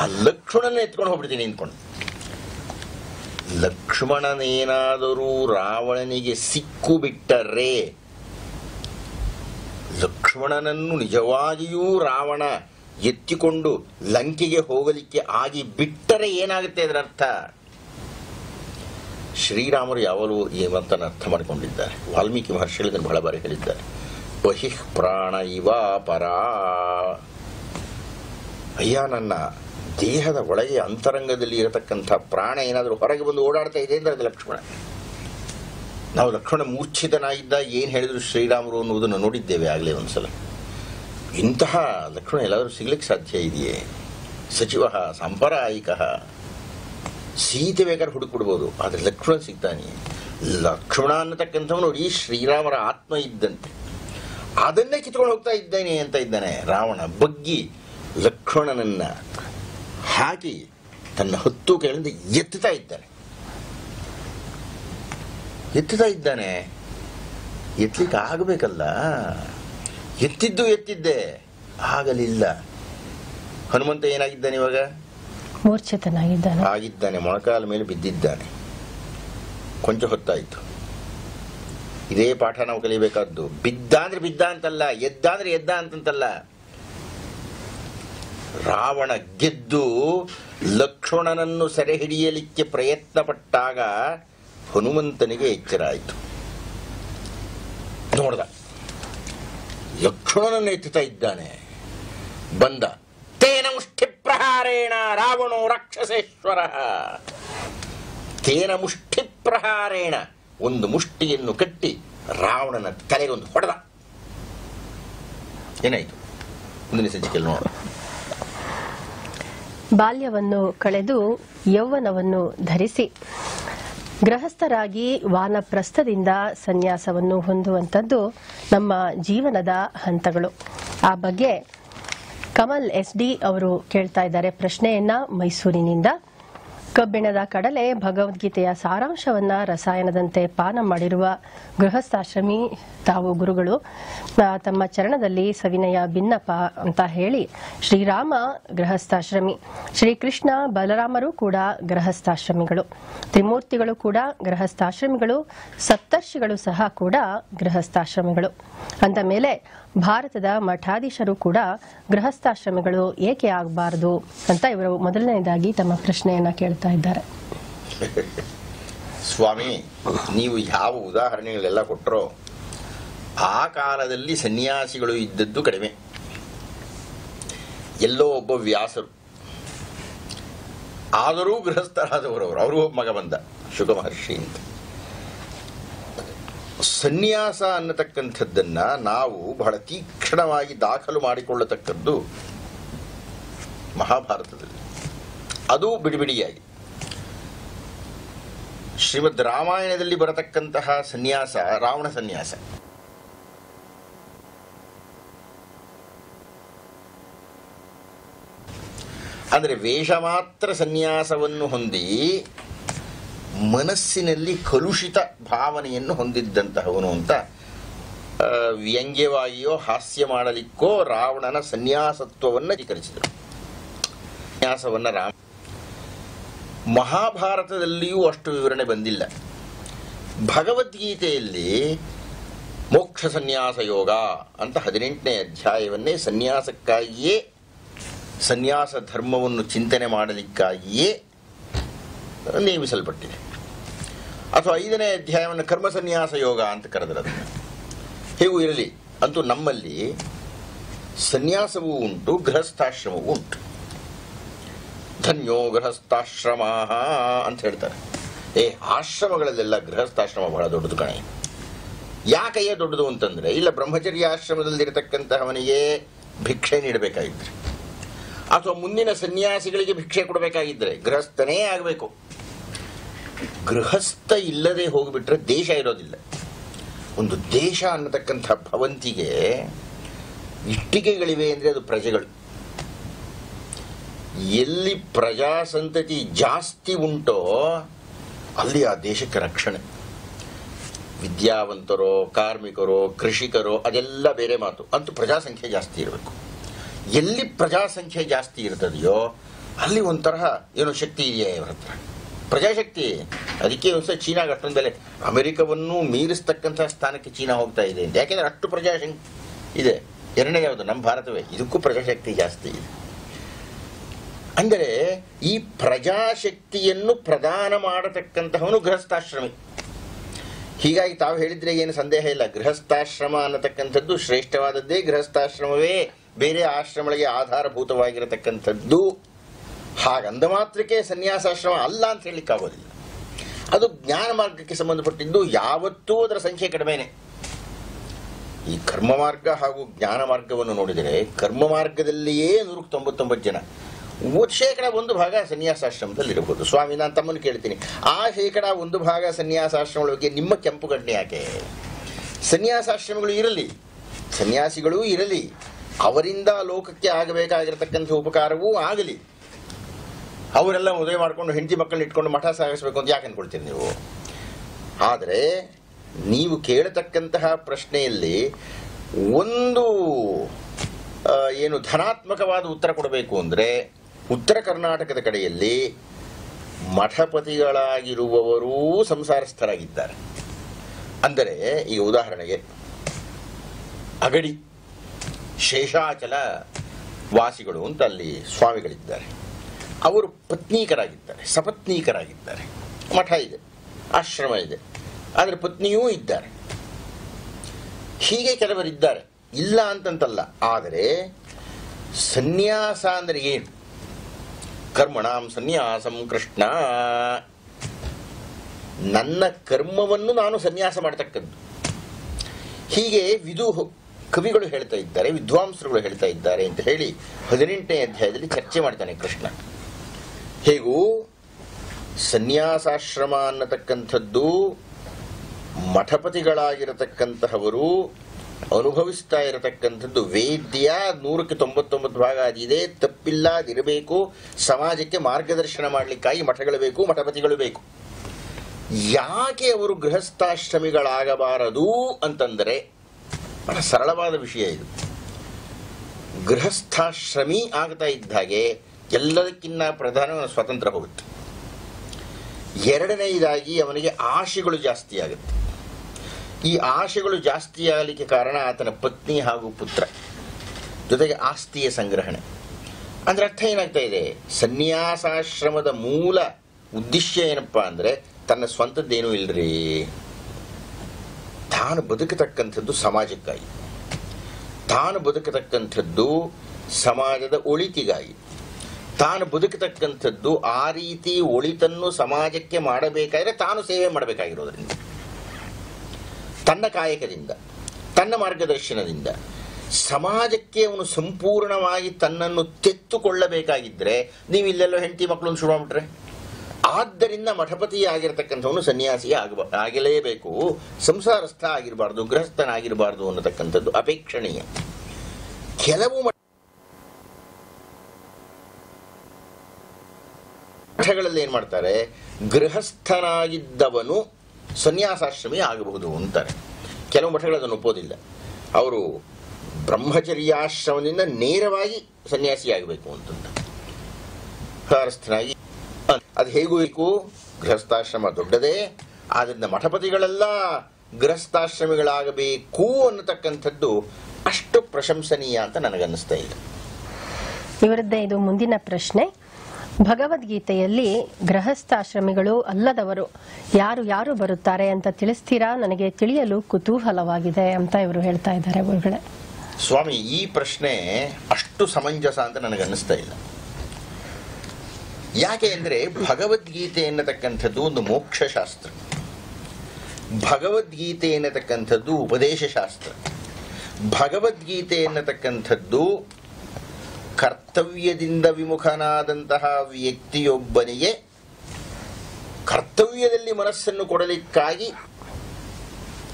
ಆ ಲಕ್ಷ್ಮಣನ ಎತ್ಕೊಂಡು ಹೋಗ್ಬಿಡ್ತೀನಿ ನಿಂತ್ಕೊಂಡು ಲಕ್ಷ್ಮಣನೇನಾದರೂ ರಾವಣನಿಗೆ ಸಿಕ್ಕು ಬಿಟ್ಟರೆ ಲಕ್ಷ್ಮಣನನ್ನು ನಿಜವಾಗಿಯೂ ರಾವಣ ಎತ್ತಿಕೊಂಡು ಲಂಕೆಗೆ ಹೋಗಲಿಕ್ಕೆ ಆಗಿ ಬಿಟ್ಟರೆ ಏನಾಗುತ್ತೆ ಅದರ ಅರ್ಥ? ಶ್ರೀರಾಮರು ಯಾವಾಗಲೂ ಮಾತನ್ನು ಅರ್ಥ ಮಾಡಿಕೊಂಡಿದ್ದಾರೆ. ವಾಲ್ಮೀಕಿ ಮಹರ್ಷಿಗಳು ಇದನ್ನು ಬಹಳ ಬಾರಿ ಹೇಳಿದ್ದಾರೆ. ಬಹಿಃ ಪ್ರಾಣ ಇವ ಪರ. ಅಯ್ಯ, ನನ್ನ ದೇಹದ ಒಳಗೆ ಅಂತರಂಗದಲ್ಲಿ ಇರತಕ್ಕಂಥ ಪ್ರಾಣ ಏನಾದರೂ ಹೊರಗೆ ಬಂದು ಓಡಾಡ್ತಾ ಇದೆ ಅಂದರೆ ಅದು ಲಕ್ಷ್ಮಣ. ನಾವು ಲಕ್ಷ್ಮಣ ಮೂರ್ಛಿತನಾಗಿದ್ದ ಏನು ಹೇಳಿದ್ರು ಶ್ರೀರಾಮರು ಅನ್ನುವುದನ್ನು ನೋಡಿದ್ದೇವೆ ಆಗಲೇ ಒಂದ್ಸಲ. ಇಂತಹ ಲಕ್ಷ್ಮಣ ಎಲ್ಲಾದರೂ ಸಿಗ್ಲಿಕ್ಕೆ ಸಾಧ್ಯ ಇದೆಯೇ? ಸಚಿವ, ಸಾಂಪ್ರದಾಯಿಕ. ಸೀತೆ ಬೇಕಾದ್ರೆ ಹುಡುಕ್ಬಿಡ್ಬೋದು, ಆದರೆ ಲಕ್ಷ್ಮಣ ಸಿಗ್ತಾನೆ. ಲಕ್ಷ್ಮಣ ಅನ್ನತಕ್ಕಂಥವನು ಈ ಶ್ರೀರಾಮರ ಆತ್ಮ ಇದ್ದಂತೆ. ಅದನ್ನೇ ಕಿತ್ಕೊಂಡು ಹೋಗ್ತಾ ಇದ್ದೇನೆ ಅಂತ ಇದ್ದಾನೆ. ರಾವಣ ಬಗ್ಗಿ ಲಕ್ಷ್ಮಣನನ್ನ ಹಾಕಿ ತನ್ನ ಹತ್ತು ಕೈಗಳಿಂದ ಎತ್ತುತ್ತಾ ಇದ್ದಾನೆ. ಎತ್ತುತ್ತಾ ಇದ್ದಾನೆ. ಎತ್ತಲಿಕ್ಕೆ ಆಗಬೇಕಲ್ಲ ಎತ್ತಿದ್ದು ಎತ್ತಿದ್ದೆ. ಆಗಲಿಲ್ಲ. ಹನುಮಂತ ಏನಾಗಿದ್ದಾನೆ ಇವಾಗ? ಮೂರ್ಛಿತನಾಗಿದ್ದಾನೆ. ಆಗಿದ್ದಾನೆ ಮೊಣಕಾಲ ಮೇಲೆ ಬಿದ್ದಿದ್ದಾನೆ. ಕೊಂಚ ಹೊತ್ತಾಯಿತು. ಇದೇ ಪಾಠ ನಾವು ಕಲಿಬೇಕಾದ್ದು. ಬಿದ್ದ ಅಂದ್ರೆ ಬಿದ್ದ ಅಂತಲ್ಲ ಎದ್ದ ಅಂದ್ರೆ ಎದ್ದ ಅಂತಂತಲ್ಲ. ರಾವಣ ಗೆದ್ದು ಲಕ್ಷ್ಮಣನನ್ನು ಸೆರೆ ಹಿಡಿಯಲಿಕ್ಕೆ ಪ್ರಯತ್ನ ಪಟ್ಟಾಗ ಹನುಮಂತನಿಗೆ ಎಚ್ಚರ ಆಯಿತು ನೋಡ್ದ. ಲಕ್ಷ್ಮಣನನ್ನು ಎತ್ತುತ್ತಾ ಇದ್ದಾನೆ. ಬಂದ. ತೇನ ಮುಷ್ಟಿ ಪ್ರಹಾರೇಣ ರಾವಣೋ ರಾಕ್ಷಸೇಶ್ವರ. ತೇನ ಮುಷ್ಟಿ ಪ್ರಹಾರೇಣ ಒಂದು ಮುಷ್ಟಿಯನ್ನು ಕಟ್ಟಿ ರಾವಣನ ತಲೆಗೊಂದು ಹೊಡೆದ. ಏನಾಯಿತು? ಮುಂದಿನ ಸಂಚಿಕೆಯಲ್ಲಿ ನೋಡೋಣ. ಬಾಲ್ಯವನ್ನು ಕಳೆದು ಯೌವನವನ್ನು ಧರಿಸಿ. ಗೃಹಸ್ಥರಾಗಿ ವಾನಪ್ರಸ್ಥದಿಂದ ಸನ್ಯಾಸವನ್ನು ಹೊಂದುವಂಥದ್ದು ನಮ್ಮ ಜೀವನದ ಹಂತಗಳು. ಆ ಬಗ್ಗೆ ಕಮಲ್ ಎಸ್ ಡಿ ಅವರು ಕೇಳ್ತಾ ಇದ್ದಾರೆ ಪ್ರಶ್ನೆಯನ್ನ ಮೈಸೂರಿನಿಂದ. ಕಬ್ಬಿಣದ ಕಡಲೆ ಭಗವದ್ಗೀತೆಯ ಸಾರಾಂಶವನ್ನ ರಸಾಯನದಂತೆ ಪಾನ ಮಾಡಿರುವ ಗೃಹಸ್ಥಾಶ್ರಮಿ ತಾವು ಗುರುಗಳು ತಮ್ಮ ಚರಣದಲ್ಲಿ ಸವಿನಯ ಭಿನ್ನಪ ಅಂತ ಹೇಳಿ ಶ್ರೀರಾಮ ಗೃಹಸ್ಥಾಶ್ರಮಿ. ಶ್ರೀಕೃಷ್ಣ, ಬಲರಾಮರು ಕೂಡ ಗೃಹಸ್ಥಾಶ್ರಮಿಗಳು. ತ್ರಿಮೂರ್ತಿಗಳು ಕೂಡ ಗೃಹಸ್ಥಾಶ್ರಮಿಗಳು, ಸಪ್ತರ್ಷಿಗಳು ಸಹ ಕೂಡ ಗೃಹಸ್ಥಾಶ್ರಮಿಗಳು. ಅಂದ ಮೇಲೆ ಭಾರತದ ಮಠಾಧೀಶರು ಕೂಡ ಗೃಹಸ್ಥಾಶ್ರಮಗಳು ಏಕೆ ಆಗಬಾರದು ಅಂತ ಇವರು ಮೊದಲನೆಯದಾಗಿ ತಮ್ಮ ಪ್ರಶ್ನೆಯನ್ನ ಕೇಳ್ತಾ ಇದ್ದಾರೆ. ಸ್ವಾಮಿ, ನೀವು ಯಾವ ಉದಾಹರಣೆಗಳೆಲ್ಲ ಕೊಟ್ಟರೋ ಆ ಕಾಲದಲ್ಲಿ ಸನ್ಯಾಸಿಗಳು ಇದ್ದದ್ದು ಕಡಿಮೆ. ಎಲ್ಲೋ ಒಬ್ಬ ವ್ಯಾಸರು. ಆದರೂ ಗೃಹಸ್ಥರಾದವರು ಅವರು ಅವರು ಮಗ ಬಂದ, ಶುಕ ಮಹರ್ಷಿ ಅಂತ. ಸನ್ಯಾಸ ಅನ್ನತಕ್ಕಂಥದ್ದನ್ನ ನಾವು ಬಹಳ ತೀಕ್ಷ್ಣವಾಗಿ ದಾಖಲು ಮಾಡಿಕೊಳ್ಳತಕ್ಕದ್ದು ಮಹಾಭಾರತದಲ್ಲಿ. ಅದು ಬಿಡಿಬಿಡಿಯಾಗಿ. ಶ್ರೀಮದ್ ರಾಮಾಯಣದಲ್ಲಿ ಬರತಕ್ಕಂತಹ ಸನ್ಯಾಸ ರಾವಣ ಸನ್ಯಾಸ. ಅಂದರೆ ವೇಷ ಮಾತ್ರ ಸನ್ಯಾಸವನ್ನು ಹೊಂದಿ ಮನಸ್ಸಿನಲ್ಲಿ ಕಲುಷಿತ ಭಾವನೆಯನ್ನು ಹೊಂದಿದ್ದಂತಹವನು ಅಂತ ವ್ಯಂಗ್ಯವಾಗಿಯೋ ಹಾಸ್ಯ ಮಾಡಲಿಕ್ಕೋ ರಾವಣನ ಸನ್ಯಾಸತ್ವವನ್ನು ಅಧಿಕರಿಸಿದರು. ಸನ್ಯಾಸವನ್ನ ರಾಮ. ಮಹಾಭಾರತದಲ್ಲಿಯೂ ಅಷ್ಟು ವಿವರಣೆ ಬಂದಿಲ್ಲ. ಭಗವದ್ಗೀತೆಯಲ್ಲಿ ಮೋಕ್ಷ ಸನ್ಯಾಸ ಯೋಗ ಅಂತ ಹದಿನೆಂಟನೇ ಅಧ್ಯಾಯವನ್ನೇ ಸನ್ಯಾಸಕ್ಕಾಗಿಯೇ, ಸನ್ಯಾಸ ಧರ್ಮವನ್ನು ಚಿಂತನೆ ಮಾಡಲಿಕ್ಕಾಗಿಯೇ ನೇಮಿಸಲ್ಪಟ್ಟಿದೆ. ಅಥವಾ ಐದನೇ ಅಧ್ಯಾಯವನ್ನು ಕರ್ಮ ಸನ್ಯಾಸ ಯೋಗ ಅಂತ ಕರೆದ್ರೆ ಅದನ್ನು. ಹೇಗೂ ಇರಲಿ, ಅಂತೂ ನಮ್ಮಲ್ಲಿ ಸನ್ಯಾಸವೂ ಉಂಟು, ಗೃಹಸ್ಥಾಶ್ರಮವೂ ಉಂಟು. ಧನ್ಯೋ ಗೃಹಸ್ಥಾಶ್ರಮ ಅಂತ ಹೇಳ್ತಾರೆ. ಏ, ಆಶ್ರಮಗಳಲ್ಲೆಲ್ಲ ಗೃಹಸ್ಥಾಶ್ರಮ ಬಹಳ ದೊಡ್ಡದು ಕಣೆ. ಯಾಕೆಯ ದೊಡ್ಡದು ಅಂತಂದ್ರೆ, ಇಲ್ಲ ಬ್ರಹ್ಮಚರ್ಯ ಆಶ್ರಮದಲ್ಲಿರತಕ್ಕಂತಹವನಿಗೆ ಭಿಕ್ಷೆ ನೀಡಬೇಕಾಗಿದ್ರೆ, ಅಥವಾ ಮುಂದಿನ ಸನ್ಯಾಸಿಗಳಿಗೆ ಭಿಕ್ಷೆ ಕೊಡಬೇಕಾಗಿದ್ದರೆ ಗೃಹಸ್ಥನೇ ಆಗಬೇಕು. ಗೃಹಸ್ಥ ಇಲ್ಲದೆ ಹೋಗಿಬಿಟ್ರೆ ದೇಶ ಇರೋದಿಲ್ಲ. ಒಂದು ದೇಶ ಅನ್ನತಕ್ಕಂಥ ಭವಂತಿಗೆ ಇಟ್ಟಿಗೆಗಳಿವೆ ಅಂದರೆ ಅದು ಪ್ರಜೆಗಳು. ಎಲ್ಲಿ ಪ್ರಜಾಸಂತತಿ ಜಾಸ್ತಿ ಉಂಟೋ ಅಲ್ಲಿ ಆ ದೇಶಕ್ಕೆ ರಕ್ಷಣೆ. ವಿದ್ಯಾವಂತರೋ, ಕಾರ್ಮಿಕರೋ, ಕೃಷಿಕರೋ ಅದೆಲ್ಲ ಬೇರೆ ಮಾತು. ಅಂತೂ ಪ್ರಜಾಸಂಖ್ಯೆ ಜಾಸ್ತಿ ಇರಬೇಕು. ಎಲ್ಲಿ ಪ್ರಜಾಸಂಖ್ಯೆ ಜಾಸ್ತಿ ಇರ್ತದೆಯೋ ಅಲ್ಲಿ ಒಂಥರ ಏನೋ ಶಕ್ತಿ ಇದೆಯಾ ಇವರ ಹತ್ರ ಪ್ರಜಾಶಕ್ತಿ, ಅದಕ್ಕೆ ಹೊಸ ಚೀನಾಗ ಅಷ್ಟೊಂದು ಬೆಲೆ. ಅಮೆರಿಕವನ್ನು ಮೀರಿಸ್ತಕ್ಕಂಥ ಸ್ಥಾನಕ್ಕೆ ಚೀನಾ ಹೋಗ್ತಾ ಇದೆ ಅಂತ. ಯಾಕೆಂದ್ರೆ ಅಷ್ಟು ಪ್ರಜಾಶಕ್ತಿ ಇದೆ. ಎರಡನೇ ಯಾವುದು? ನಮ್ಮ ಭಾರತವೇ. ಇದಕ್ಕೂ ಪ್ರಜಾಶಕ್ತಿ ಜಾಸ್ತಿ ಇದೆ. ಅಂದರೆ ಈ ಪ್ರಜಾಶಕ್ತಿಯನ್ನು ಪ್ರದಾನ ಮಾಡತಕ್ಕಂತಹವನು ಗೃಹಸ್ಥಾಶ್ರಮಿ. ಹೀಗಾಗಿ ತಾವು ಹೇಳಿದ್ರೆ ಏನು ಸಂದೇಹ ಇಲ್ಲ. ಗೃಹಸ್ಥಾಶ್ರಮ ಅನ್ನತಕ್ಕಂಥದ್ದು ಶ್ರೇಷ್ಠವಾದದ್ದೇ ಗೃಹಸ್ಥಾಶ್ರಮವೇ. ಬೇರೆ ಆಶ್ರಮಗಳಿಗೆ ಆಧಾರಭೂತವಾಗಿರತಕ್ಕಂಥದ್ದು ಹಾಗಂದ ಮಾತ್ರಕ್ಕೆ ಸನ್ಯಾಸಾಶ್ರಮ ಅಲ್ಲ ಅಂತ ಹೇಳಲಿಕ್ಕಾಗೋದಿಲ್ಲ. ಅದು ಜ್ಞಾನ ಮಾರ್ಗಕ್ಕೆ ಸಂಬಂಧಪಟ್ಟಿದ್ದು ಯಾವತ್ತೂ ಅದರ ಸಂಖ್ಯೆ ಕಡಿಮೆನೆ. ಈ ಕರ್ಮ ಮಾರ್ಗ ಹಾಗೂ ಜ್ಞಾನ ಮಾರ್ಗವನ್ನು ನೋಡಿದರೆ ಕರ್ಮ ಮಾರ್ಗದಲ್ಲಿಯೇ ನೂರಕ್ಕೆ ತೊಂಬತ್ತೊಂಬತ್ತು ಜನ. ಶೇಕಡ ಒಂದು ಭಾಗ ಸನ್ಯಾಸಾಶ್ರಮದಲ್ಲಿ ಇರಬಹುದು ಸ್ವಾಮಿ, ನಾನು ತಮ್ಮನ್ನು ಕೇಳ್ತೀನಿ. ಆ ಶೇಕಡ ಒಂದು ಭಾಗ ಸನ್ಯಾಸಾಶ್ರಮಗಳ ಬಗ್ಗೆ ನಿಮ್ಮ ಕೆಂಪು ಗಡ್ಡೆ ಯಾಕೆ? ಸನ್ಯಾಸಾಶ್ರಮಗಳು ಇರಲಿ, ಸನ್ಯಾಸಿಗಳೂ ಇರಲಿ, ಅವರಿಂದ ಲೋಕಕ್ಕೆ ಆಗಬೇಕಾಗಿರತಕ್ಕಂಥ ಉಪಕಾರವೂ ಆಗಲಿ ಅವರೆಲ್ಲ ಮದುವೆ ಮಾಡಿಕೊಂಡು ಹೆಂಡತಿ ಮಕ್ಕಳನ್ನ ಇಟ್ಕೊಂಡು ಮಠ ಸಾಗಿಸಬೇಕು ಅಂತ ಯಾಕೆ ಅನ್ಕೊಳ್ತೀರಿ ನೀವು? ಆದರೆ ನೀವು ಕೇಳತಕ್ಕಂತಹ ಪ್ರಶ್ನೆಯಲ್ಲಿ ಒಂದು ಏನು ಧನಾತ್ಮಕವಾದ ಉತ್ತರ ಕೊಡಬೇಕು ಅಂದರೆ ಉತ್ತರ ಕರ್ನಾಟಕದ ಕಡೆಯಲ್ಲಿ ಮಠಪತಿಗಳಾಗಿರುವವರೂ ಸಂಸಾರಸ್ಥರಾಗಿದ್ದಾರೆ. ಅಂದರೆ ಈ ಉದಾಹರಣೆಗೆ ಅಗಡಿ, ಶೇಷಾಚಲ ವಾಸಿಗಳು ಅಂತ ಅಲ್ಲಿ ಸ್ವಾಮಿಗಳಿದ್ದಾರೆ. ಅವರು ಪತ್ನೀಕರಾಗಿದ್ದಾರೆ, ಸಪತ್ನೀಕರಾಗಿದ್ದಾರೆ. ಮಠ ಇದೆ, ಆಶ್ರಮ ಇದೆ, ಆದರೆ ಪತ್ನಿಯೂ ಇದ್ದಾರೆ. ಹೀಗೆ ಕೆಲವರಿದ್ದಾರೆ ಇಲ್ಲ ಅಂತಂತಲ್ಲ, ಆದರೆ ಸನ್ಯಾಸ ಅಂದರೆ ಏನು? ಕರ್ಮಣಾಂ ಸನ್ಯಾಸಂ ಕೃಷ್ಣ. ನನ್ನ ಕರ್ಮವನ್ನು ನಾನು ಸನ್ಯಾಸ ಮಾಡತಕ್ಕದ್ದು. ಹೀಗೆ ವಿದು ಕವಿಗಳು ಹೇಳ್ತಾ ಇದ್ದಾರೆ, ವಿದ್ವಾಂಸರುಗಳು ಹೇಳ್ತಾ ಇದ್ದಾರೆ ಅಂತ ಹೇಳಿ ಹದಿನೆಂಟನೇ ಅಧ್ಯಾಯದಲ್ಲಿ ಚರ್ಚೆ ಮಾಡ್ತಾನೆ ಕೃಷ್ಣ. ಹೇಗೂ ಸನ್ಯಾಸಾಶ್ರಮ ಅನ್ನತಕ್ಕಂಥದ್ದು ಮಠಪತಿಗಳಾಗಿರತಕ್ಕಂತಹವರು ಅನುಭವಿಸ್ತಾ ಇರತಕ್ಕಂಥದ್ದು. ವೇದ್ಯ ನೂರಕ್ಕೆ ತೊಂಬತ್ತೊಂಬತ್ತು ಭಾಗ ಅದಿದೆ ತಪ್ಪಿಲ್ಲ ಅದಿರಬೇಕು ಸಮಾಜಕ್ಕೆ ಮಾರ್ಗದರ್ಶನ ಮಾಡಲಿಕ್ಕಾಗಿ ಮಠಗಳು ಬೇಕು, ಮಠಪತಿಗಳು ಬೇಕು. ಯಾಕೆ ಅವರು ಗೃಹಸ್ಥಾಶ್ರಮಿಗಳಾಗಬಾರದು ಅಂತಂದರೆ, ಬಹಳ ಸರಳವಾದ ವಿಷಯ ಇದು. ಗೃಹಸ್ಥಾಶ್ರಮಿ ಆಗ್ತಾ ಇದ್ದ ಹಾಗೆ ಎಲ್ಲದಕ್ಕಿಂತ ಪ್ರಧಾನ ಸ್ವತಂತ್ರ ಹೋಗುತ್ತೆ. ಎರಡನೆಯದಾಗಿ ಅವನಿಗೆ ಆಶೆಗಳು ಜಾಸ್ತಿ ಆಗುತ್ತೆ. ಈ ಆಶೆಗಳು ಜಾಸ್ತಿ ಆಗಲಿಕ್ಕೆ ಕಾರಣ ಆತನ ಪತ್ನಿ ಹಾಗೂ ಪುತ್ರ. ಜೊತೆಗೆ ಆಸ್ತಿಯ ಸಂಗ್ರಹಣೆ. ಅಂದ್ರೆ ಅರ್ಥ ಏನಾಗ್ತಾ ಇದೆ? ಸನ್ಯಾಸಾಶ್ರಮದ ಮೂಲ ಉದ್ದೇಶ ಏನಪ್ಪಾ ಅಂದ್ರೆ ತನ್ನ ಸ್ವಂತದ್ದೇನೂ ಇಲ್ರಿ. ತಾನು ಬದುಕತಕ್ಕಂಥದ್ದು ಸಮಾಜಕ್ಕಾಗಿ. ತಾನು ಬದುಕತಕ್ಕಂಥದ್ದು ಸಮಾಜದ ಒಳಿತಿಗಾಗಿ. ತಾನು ಬದುಕತಕ್ಕಂಥದ್ದು ಆ ರೀತಿ ಒಳಿತನ್ನು ಸಮಾಜಕ್ಕೆ ಮಾಡಬೇಕಾದ್ರೆ ತಾನು ಸೇವೆ ಮಾಡಬೇಕಾಗಿರೋದ್ರಿಂದ. ತನ್ನ ಕಾಯಕದಿಂದ, ತನ್ನ ಮಾರ್ಗದರ್ಶನದಿಂದ, ಸಮಾಜಕ್ಕೆ ಅವನು ಸಂಪೂರ್ಣವಾಗಿ ತನ್ನನ್ನು ತೆತ್ತುಕೊಳ್ಳಬೇಕಾಗಿದ್ದರೆ ನೀವು ಇಲ್ಲೆಲ್ಲೋ ಹೆಂಡತಿ ಮಕ್ಕಳನ್ನು ಮಾಡ್ಬಿಟ್ರೆ. ಆದ್ದರಿಂದ ಮಠಪತಿ ಆಗಿರತಕ್ಕಂಥವನು ಸನ್ಯಾಸಿ ಆಗಬ, ಆಗಲೇಬೇಕು. ಸಂಸಾರಸ್ಥ ಆಗಿರಬಾರ್ದು, ಗೃಹಸ್ಥನಾಗಿರಬಾರ್ದು ಅನ್ನತಕ್ಕಂಥದ್ದು ಅಪೇಕ್ಷಣೀಯ. ಕೆಲವು ಮಠಗಳಲ್ಲಿ ಏನು ಮಾಡ್ತಾರೆ? ಗೃಹಸ್ಥನಾಗಿದ್ದವನು ಸನ್ಯಾಸಾಶ್ರಮಿ ಆಗಬಹುದು ಅಂತಾರೆ. ಕೆಲವು ಮಠಗಳು ಅದನ್ನು ಒಪ್ಪೋದಿಲ್ಲ. ಅವರು ಬ್ರಹ್ಮಚರ್ಯಾಶ್ರಮದಿಂದ ನೇರವಾಗಿ ಸನ್ಯಾಸಿ ಆಗಬೇಕು ಅಂತಂದ ಗೃಹಸ್ಥನಾಗಿ ಅದು ಹೇಗೂ ಬೇಕು ಗೃಹಸ್ಥಾಶ್ರಮ ದೊಡ್ಡದೇ ಆದ್ದರಿಂದ ಮಠಪತಿಗಳೆಲ್ಲ ಗೃಹಸ್ಥಾಶ್ರಮಿಗಳಾಗಬೇಕು ಅನ್ನತಕ್ಕಂಥದ್ದು ಅಷ್ಟು ಪ್ರಶಂಸನೀಯ ಅಂತ ನನಗನ್ನಿಸ್ತಾ ಇಲ್ಲ. ಇವರದ್ದೇ ಇದು ಮುಂದಿನ ಪ್ರಶ್ನೆ. ಭಗವದ್ಗೀತೆಯಲ್ಲಿ ಗೃಹಸ್ಥಾಶ್ರಮಿಗಳು ಅಲ್ಲದವರು ಯಾರು ಯಾರು ಬರುತ್ತಾರೆ ಅಂತ ತಿಳಿಸ್ತೀರಾ? ನನಗೆ ತಿಳಿಯಲು ಕುತೂಹಲವಾಗಿದೆ ಅಂತ ಇವರು ಹೇಳ್ತಾ ಇದ್ದಾರೆ ಗುರುಗಳೇ. ಸ್ವಾಮಿ, ಈ ಪ್ರಶ್ನೆ ಅಷ್ಟು ಸಮಂಜಸ ಅಂತ ನನಗನ್ನಿಸ್ತಾ ಇಲ್ಲ. ಯಾಕೆ ಅಂದರೆ ಭಗವದ್ಗೀತೆ ಎನ್ನತಕ್ಕಂಥದ್ದು ಒಂದು ಮೋಕ್ಷಶಾಸ್ತ್ರ. ಭಗವದ್ಗೀತೆ ಎನ್ನತಕ್ಕಂಥದ್ದು ಉಪದೇಶ ಶಾಸ್ತ್ರ ಭಗವದ್ಗೀತೆ ಎನ್ನತಕ್ಕಂಥದ್ದು ಕರ್ತವ್ಯದಿಂದ ವಿಮುಖನಾದಂತಹ ವ್ಯಕ್ತಿಯೊಬ್ಬನಿಗೆ ಕರ್ತವ್ಯದಲ್ಲಿ ಮನಸ್ಸನ್ನು ಕೊಡಲಿಕ್ಕಾಗಿ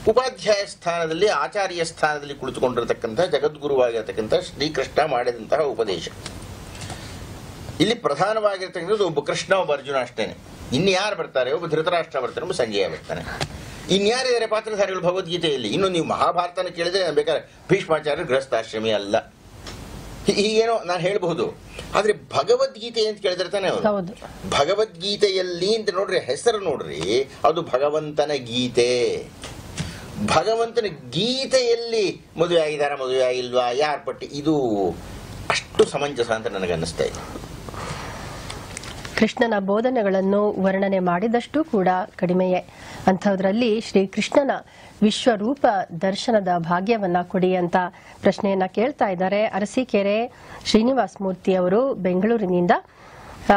ಉಪಾಧ್ಯಾಯ ಸ್ಥಾನದಲ್ಲಿ, ಆಚಾರ್ಯ ಸ್ಥಾನದಲ್ಲಿ ಕುಳಿತುಕೊಂಡಿರತಕ್ಕಂತಹ ಜಗದ್ಗುರುವಾಗಿರತಕ್ಕಂಥ ಶ್ರೀಕೃಷ್ಣ ಮಾಡಿದಂತಹ ಉಪದೇಶ. ಇಲ್ಲಿ ಪ್ರಧಾನವಾಗಿರ್ತಕ್ಕಂಥದ್ದು ಒಬ್ಬ ಕೃಷ್ಣ, ಒಬ್ಬ ಅರ್ಜುನ ಅಷ್ಟೇನೆ. ಇನ್ಯಾರು ಬರ್ತಾರೆ? ಒಬ್ಬ ಧೃತರಾಷ್ಟ್ರ ಬರ್ತಾನೆ ಒಬ್ಬ ಸಂಜಯ ಬರ್ತಾನೆ. ಇನ್ಯಾರಿದ್ದಾರೆ ಪಾತ್ರಧಾರಿಗಳು ಭಗವದ್ಗೀತೆಯಲ್ಲಿ? ಇನ್ನು ನೀವು ಮಹಾಭಾರತನ ಕೇಳಿದ್ರೆ ಬೇಕಾದ್ರೆ ಭೀಷ್ಮಾಚಾರ್ಯ ಗೃಹಸ್ಥಾಶ್ರಮಿ ಅಲ್ಲ. ಹೀಗೇನೋ ನಾನು ಹೇಳಬಹುದು. ಆದ್ರೆ ಭಗವದ್ಗೀತೆ ಅಂತ ಕೇಳಿದ್ರೆ ತಾನೆ ಅವರು. ಭಗವದ್ಗೀತೆಯಲ್ಲಿ ಅಂತ ನೋಡ್ರಿ ಹೆಸರು ನೋಡ್ರಿ ಅದು ಭಗವಂತನ ಗೀತೆ. ಭಗವಂತನ ಗೀತೆಯಲ್ಲಿ ಮದುವೆ ಆಗಿದಾರ ಮದುವೆ ಆಗಿಲ್ವಾ ಯಾರ ಪಟ್ಟಿ ಇದು ಅಷ್ಟು ಸಮಂಜಸ ಅಂತ ನನಗೆ ಅನ್ನಿಸ್ತಾ ಇದೆ. ಕೃಷ್ಣನ ಬೋಧನೆಗಳನ್ನು ವರ್ಣನೆ ಮಾಡಿದಷ್ಟು ಕೂಡ ಕಡಿಮೆಯೇ. ಅಂಥದ್ರಲ್ಲಿ ಶ್ರೀ ಕೃಷ್ಣನ ವಿಶ್ವರೂಪ ದರ್ಶನದ ಭಾಗ್ಯವನ್ನ ಕೊಡಿ ಅಂತ ಪ್ರಶ್ನೆಯನ್ನ ಕೇಳ್ತಾ ಇದ್ದಾರೆ. ಅರಸೀಕೆರೆ ಶ್ರೀನಿವಾಸ ಮೂರ್ತಿ ಅವರು ಬೆಂಗಳೂರಿನಿಂದ.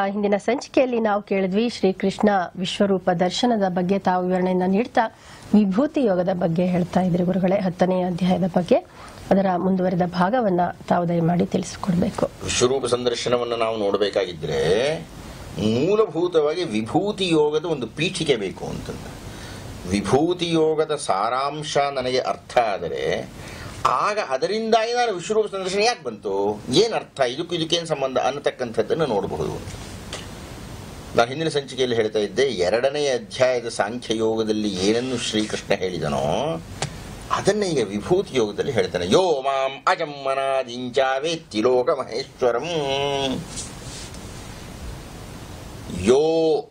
ಹಿಂದಿನ ಸಂಚಿಕೆಯಲ್ಲಿ ನಾವು ಕೇಳಿದ್ವಿ, ಶ್ರೀಕೃಷ್ಣ ವಿಶ್ವರೂಪ ದರ್ಶನದ ಬಗ್ಗೆ ತಾವು ವಿವರಣೆಯನ್ನ ನೀಡ್ತಾ ವಿಭೂತಿ ಯೋಗದ ಬಗ್ಗೆ ಹೇಳ್ತಾ ಇದ್ರು ಗುರುಗಳೇ. ಹತ್ತನೇ ಅಧ್ಯಾಯದ ಬಗ್ಗೆ ಅದರ ಮುಂದುವರೆದ ಭಾಗವನ್ನ ತಾವು ದಯಮಾಡಿ ತಿಳಿಸಿಕೊಡ್ಬೇಕು. ವಿಶ್ವರೂಪ ಸಂದರ್ಶನವನ್ನು ನಾವು ನೋಡಬೇಕಾಗಿದ್ರೆ ಮೂಲಭೂತವಾಗಿ ವಿಭೂತಿ ಯೋಗದ ಒಂದು ಪೀಠಿಕೆ ಬೇಕು ಅಂತಂದ. ವಿಭೂತಿ ಯೋಗದ ಸಾರಾಂಶ ನನಗೆ ಅರ್ಥ ಆದರೆ, ಆಗ ಅದರಿಂದ ನಾನು ವಿಶ್ವರೂಪ ಸಂದರ್ಶನ ಯಾಕೆ ಬಂತು? ಏನು ಅರ್ಥ? ಇದಕ್ಕೂ ಇದಕ್ಕೇನು ಸಂಬಂಧ? ಅನ್ನತಕ್ಕಂಥದ್ದನ್ನು ನೋಡಬಹುದು. ನಾನು ಹಿಂದಿನ ಸಂಚಿಕೆಯಲ್ಲಿ ಹೇಳ್ತಾ ಇದ್ದೆ ಎರಡನೇ ಅಧ್ಯಾಯದ ಸಾಂಖ್ಯ ಯೋಗದಲ್ಲಿ ಏನನ್ನು ಶ್ರೀಕೃಷ್ಣ ಹೇಳಿದನೋ, ಅದನ್ನ ಈಗ ವಿಭೂತಿ ಯೋಗದಲ್ಲಿ ಹೇಳ್ತಾನೆ. ಯೋ ಮಾಂ ಅಜಮ್ಮನಾದಿಂಚಾವೇ ತಿಲೋಕ ಲೋಕ ಮಹೇಶ್ವರಂ. ಯೋ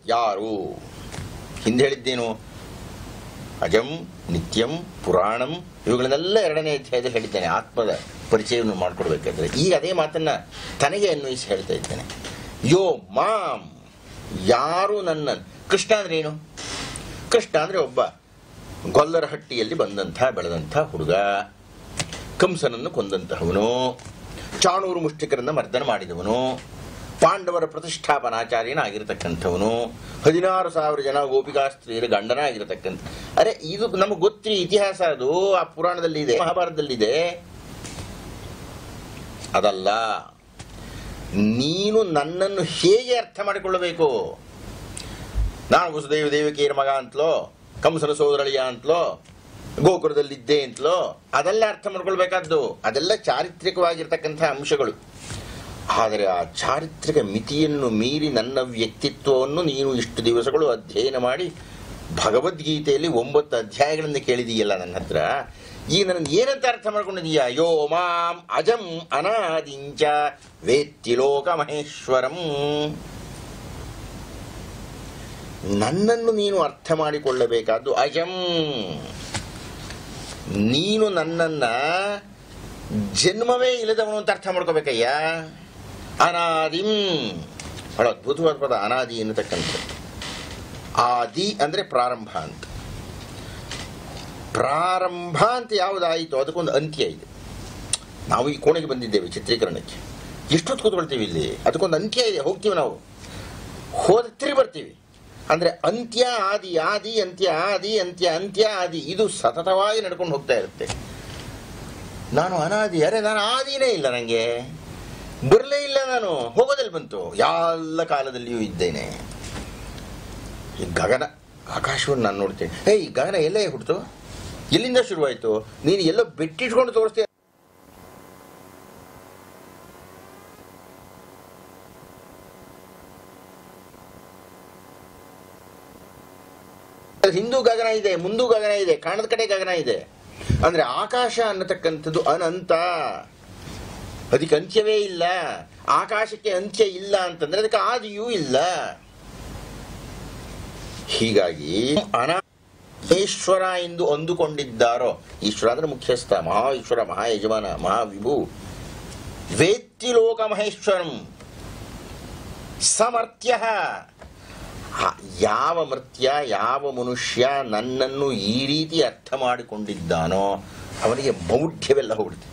ಯಾರು? ಹಿಂದೆ ಹೇಳಿದ್ದೇನು? ಅಜಂ, ನಿತ್ಯಂ, ಪುರಾಣಂ, ಇವುಗಳನ್ನೆಲ್ಲ ಎರಡನೇ ಅಧ್ಯಾಯದಲ್ಲಿ ಹೇಳಿದ್ದೇನೆ. ಆತ್ಮದ ಪರಿಚಯವನ್ನು ಮಾಡಿಕೊಡ್ಬೇಕಾದ್ರೆ. ಈಗ ಅದೇ ಮಾತನ್ನ ತನಗೆ ಅನ್ವಯಿಸಿ ಹೇಳ್ತಾ ಇದ್ದೇನೆ. ಯೋ ಮಾಂ, ಯಾರು ನನ್ನ, ಕೃಷ್ಣ ಅಂದ್ರೆ ಏನು? ಕೃಷ್ಣ ಅಂದ್ರೆ ಒಬ್ಬ ಗೊಲ್ಲರಹಟ್ಟಿಯಲ್ಲಿ ಬಂದಂಥ, ಬೆಳೆದಂಥ ಹುಡುಗ. ಕಂಸನನ್ನು ಕೊಂದಂತಹವನು. ಚಾಣೂರು ಮುಷ್ಟಿಕರನ್ನ ಮರ್ದನ ಮಾಡಿದವನು. ಪಾಂಡವರ ಪ್ರತಿಷ್ಠಾಪನಾಚಾರ್ಯನಾಗಿರ್ತಕ್ಕಂಥವನು. ಹದಿನಾರು ಸಾವಿರ ಜನ ಗೋಪಿಕಾ ಸ್ತ್ರೀಯರ ಗಂಡನಾಗಿರ್ತಕ್ಕಂಥ. ಅರೆ, ಇದು ನಮಗೆ ಗೊತ್ತಿ ಇತಿಹಾಸ ಅದು. ಆ ಪುರಾಣದಲ್ಲಿ ಇದೆ, ಮಹಾಭಾರತದಲ್ಲಿದೆ. ಅದಲ್ಲ, ನೀನು ನನ್ನನ್ನು ಹೇಗೆ ಅರ್ಥ ಮಾಡಿಕೊಳ್ಳಬೇಕು? ನಾನು ವಸುದೇವ ದೇವಿಕೆಯರ ಮಗ ಅಂತಲೋ, ಕಂಸನ ಸೋದರಳಿಯ ಅಂತಲೋ, ಗೋಕುಲದಲ್ಲಿದ್ದೆ ಅಂತಲೋ, ಅದೆಲ್ಲ ಅರ್ಥ ಮಾಡ್ಕೊಳ್ಬೇಕಾದ್ದು. ಅದೆಲ್ಲ ಚಾರಿತ್ರಿಕವಾಗಿರ್ತಕ್ಕಂಥ ಅಂಶಗಳು. ಆದರೆ ಆ ಚಾರಿತ್ರಿಕ ಮಿತಿಯನ್ನು ಮೀರಿ ನನ್ನ ವ್ಯಕ್ತಿತ್ವವನ್ನು ನೀನು ಇಷ್ಟು ದಿವಸಗಳು ಅಧ್ಯಯನ ಮಾಡಿ ಭಗವದ್ಗೀತೆಯಲ್ಲಿ ಒಂಬತ್ತು ಅಧ್ಯಾಯಗಳನ್ನು ಕೇಳಿದೀಯಲ್ಲ ನನ್ನ ಹತ್ರ. ಈ ನನ್ನ ಏನಂತ ಅರ್ಥ ಮಾಡ್ಕೊಂಡಿದೀಯ? ಯೋ ಮಾಂ ಅಜಂ ಅನಾದಿಂಚ ವೇತ್ತಿ ಲೋಕ ಮಹೇಶ್ವರಂ. ನನ್ನನ್ನು ನೀನು ಅರ್ಥ ಮಾಡಿಕೊಳ್ಳಬೇಕಾದ್ದು ಅಜಂ ನೀನು ನನ್ನನ್ನ ಜನ್ಮವೇ ಇಲ್ಲದವನು ಅಂತ ಅರ್ಥ ಮಾಡ್ಕೋಬೇಕಯ್ಯ? ಅನಾದಿಂ. ಬಹಳ ಅದ್ಭುತವಾದ ಪದ ಅನಾದಿ ಎನ್ನತಕ್ಕಂಥದ್ದು ಆದಿ ಅಂದರೆ ಪ್ರಾರಂಭ ಅಂತ. ಪ್ರಾರಂಭ ಅಂತ ಯಾವುದಾಯಿತು? ಅದಕ್ಕೊಂದು ಅಂತ್ಯ ಇದೆ. ನಾವು ಈ ಕೋಣೆಗೆ ಬಂದಿದ್ದೇವೆ ಚಿತ್ರೀಕರಣಕ್ಕೆ. ಎಷ್ಟೊತ್ತು ಕೂತ್ಕೊಳ್ತೀವಿ ಇಲ್ಲಿ? ಅದಕ್ಕೊಂದು ಅಂತ್ಯ ಇದೆ. ಹೋಗ್ತೀವಿ ನಾವು. ಹೋದ ತಿರುಗಿ ಬರ್ತೀವಿ. ಅಂದರೆ ಅಂತ್ಯ, ಆದಿ ಆದಿ, ಅಂತ್ಯ ಆದಿ, ಅಂತ್ಯ ಅಂತ್ಯ, ಆದಿ. ಇದು ಸತತವಾಗಿ ನಡ್ಕೊಂಡು ಹೋಗ್ತಾ ಇರುತ್ತೆ. ನಾನು ಅನಾದಿ. ಅರೆ, ನಾನು ಆದಿನೇ ಇಲ್ಲ ನನಗೆ ಬರಲೇ ಇಲ್ಲ ನಾನು. ಹೋಗೋದಲ್ಲಿ ಬಂತು. ಎಲ್ಲ ಕಾಲದಲ್ಲಿಯೂ ಇದ್ದೇನೆ. ಈ ಗಗನ, ಆಕಾಶವನ್ನು ನಾನು ನೋಡ್ತೇನೆ. ಏ ಈ ಗಗನ ಎಲ್ಲೇ ಹುಡ್ತು ಎಲ್ಲಿಂದ ಶುರುವಾಯಿತು? ನೀನು ಎಲ್ಲೋ ಬೆಟ್ಟಿಟ್ಕೊಂಡು ತೋರಿಸ್ತೀಯ? ಹಿಂದೂ ಗಗನ ಇದೆ, ಮುಂದೂ ಗಗನ ಇದೆ, ಕಾಣದ ಕಡೆ ಗಗನ ಇದೆ. ಅಂದ್ರೆ ಆಕಾಶ ಅನ್ನತಕ್ಕಂಥದ್ದು ಅನಂತ. ಅದಕ್ಕೆ ಅಂತ್ಯವೇ ಇಲ್ಲ. ಆಕಾಶಕ್ಕೆ ಅಂತ್ಯ ಇಲ್ಲ ಅಂತಂದ್ರೆ ಅದಕ್ಕೆ ಆದಿಯೂ ಇಲ್ಲ. ಹೀಗಾಗಿ ಅನಾ ಈಶ್ವರ ಎಂದು ಅಂದುಕೊಂಡಿದ್ದಾರೋ? ಈಶ್ವರ ಅಂದ್ರೆ ಮುಖ್ಯಸ್ಥ, ಮಹಾ ಈಶ್ವರ, ಮಹಾ ಯಜಮಾನ ಮಹಾವಿಭು ವೇತ್ತಿ ಲೋಕ ಮಹೇಶ್ವರಂ. ಸಮರ್ಥ್ಯ. ಯಾವ ಮರ್ತ್ಯ, ಯಾವ ಮನುಷ್ಯ ನನ್ನನ್ನು ಈ ರೀತಿ ಅರ್ಥ ಮಾಡಿಕೊಂಡಿದ್ದಾನೋ ಅವನಿಗೆ ಮೌಢ್ಯವೆಲ್ಲ ಹೋಗ್ಬಿಡುತ್ತೆ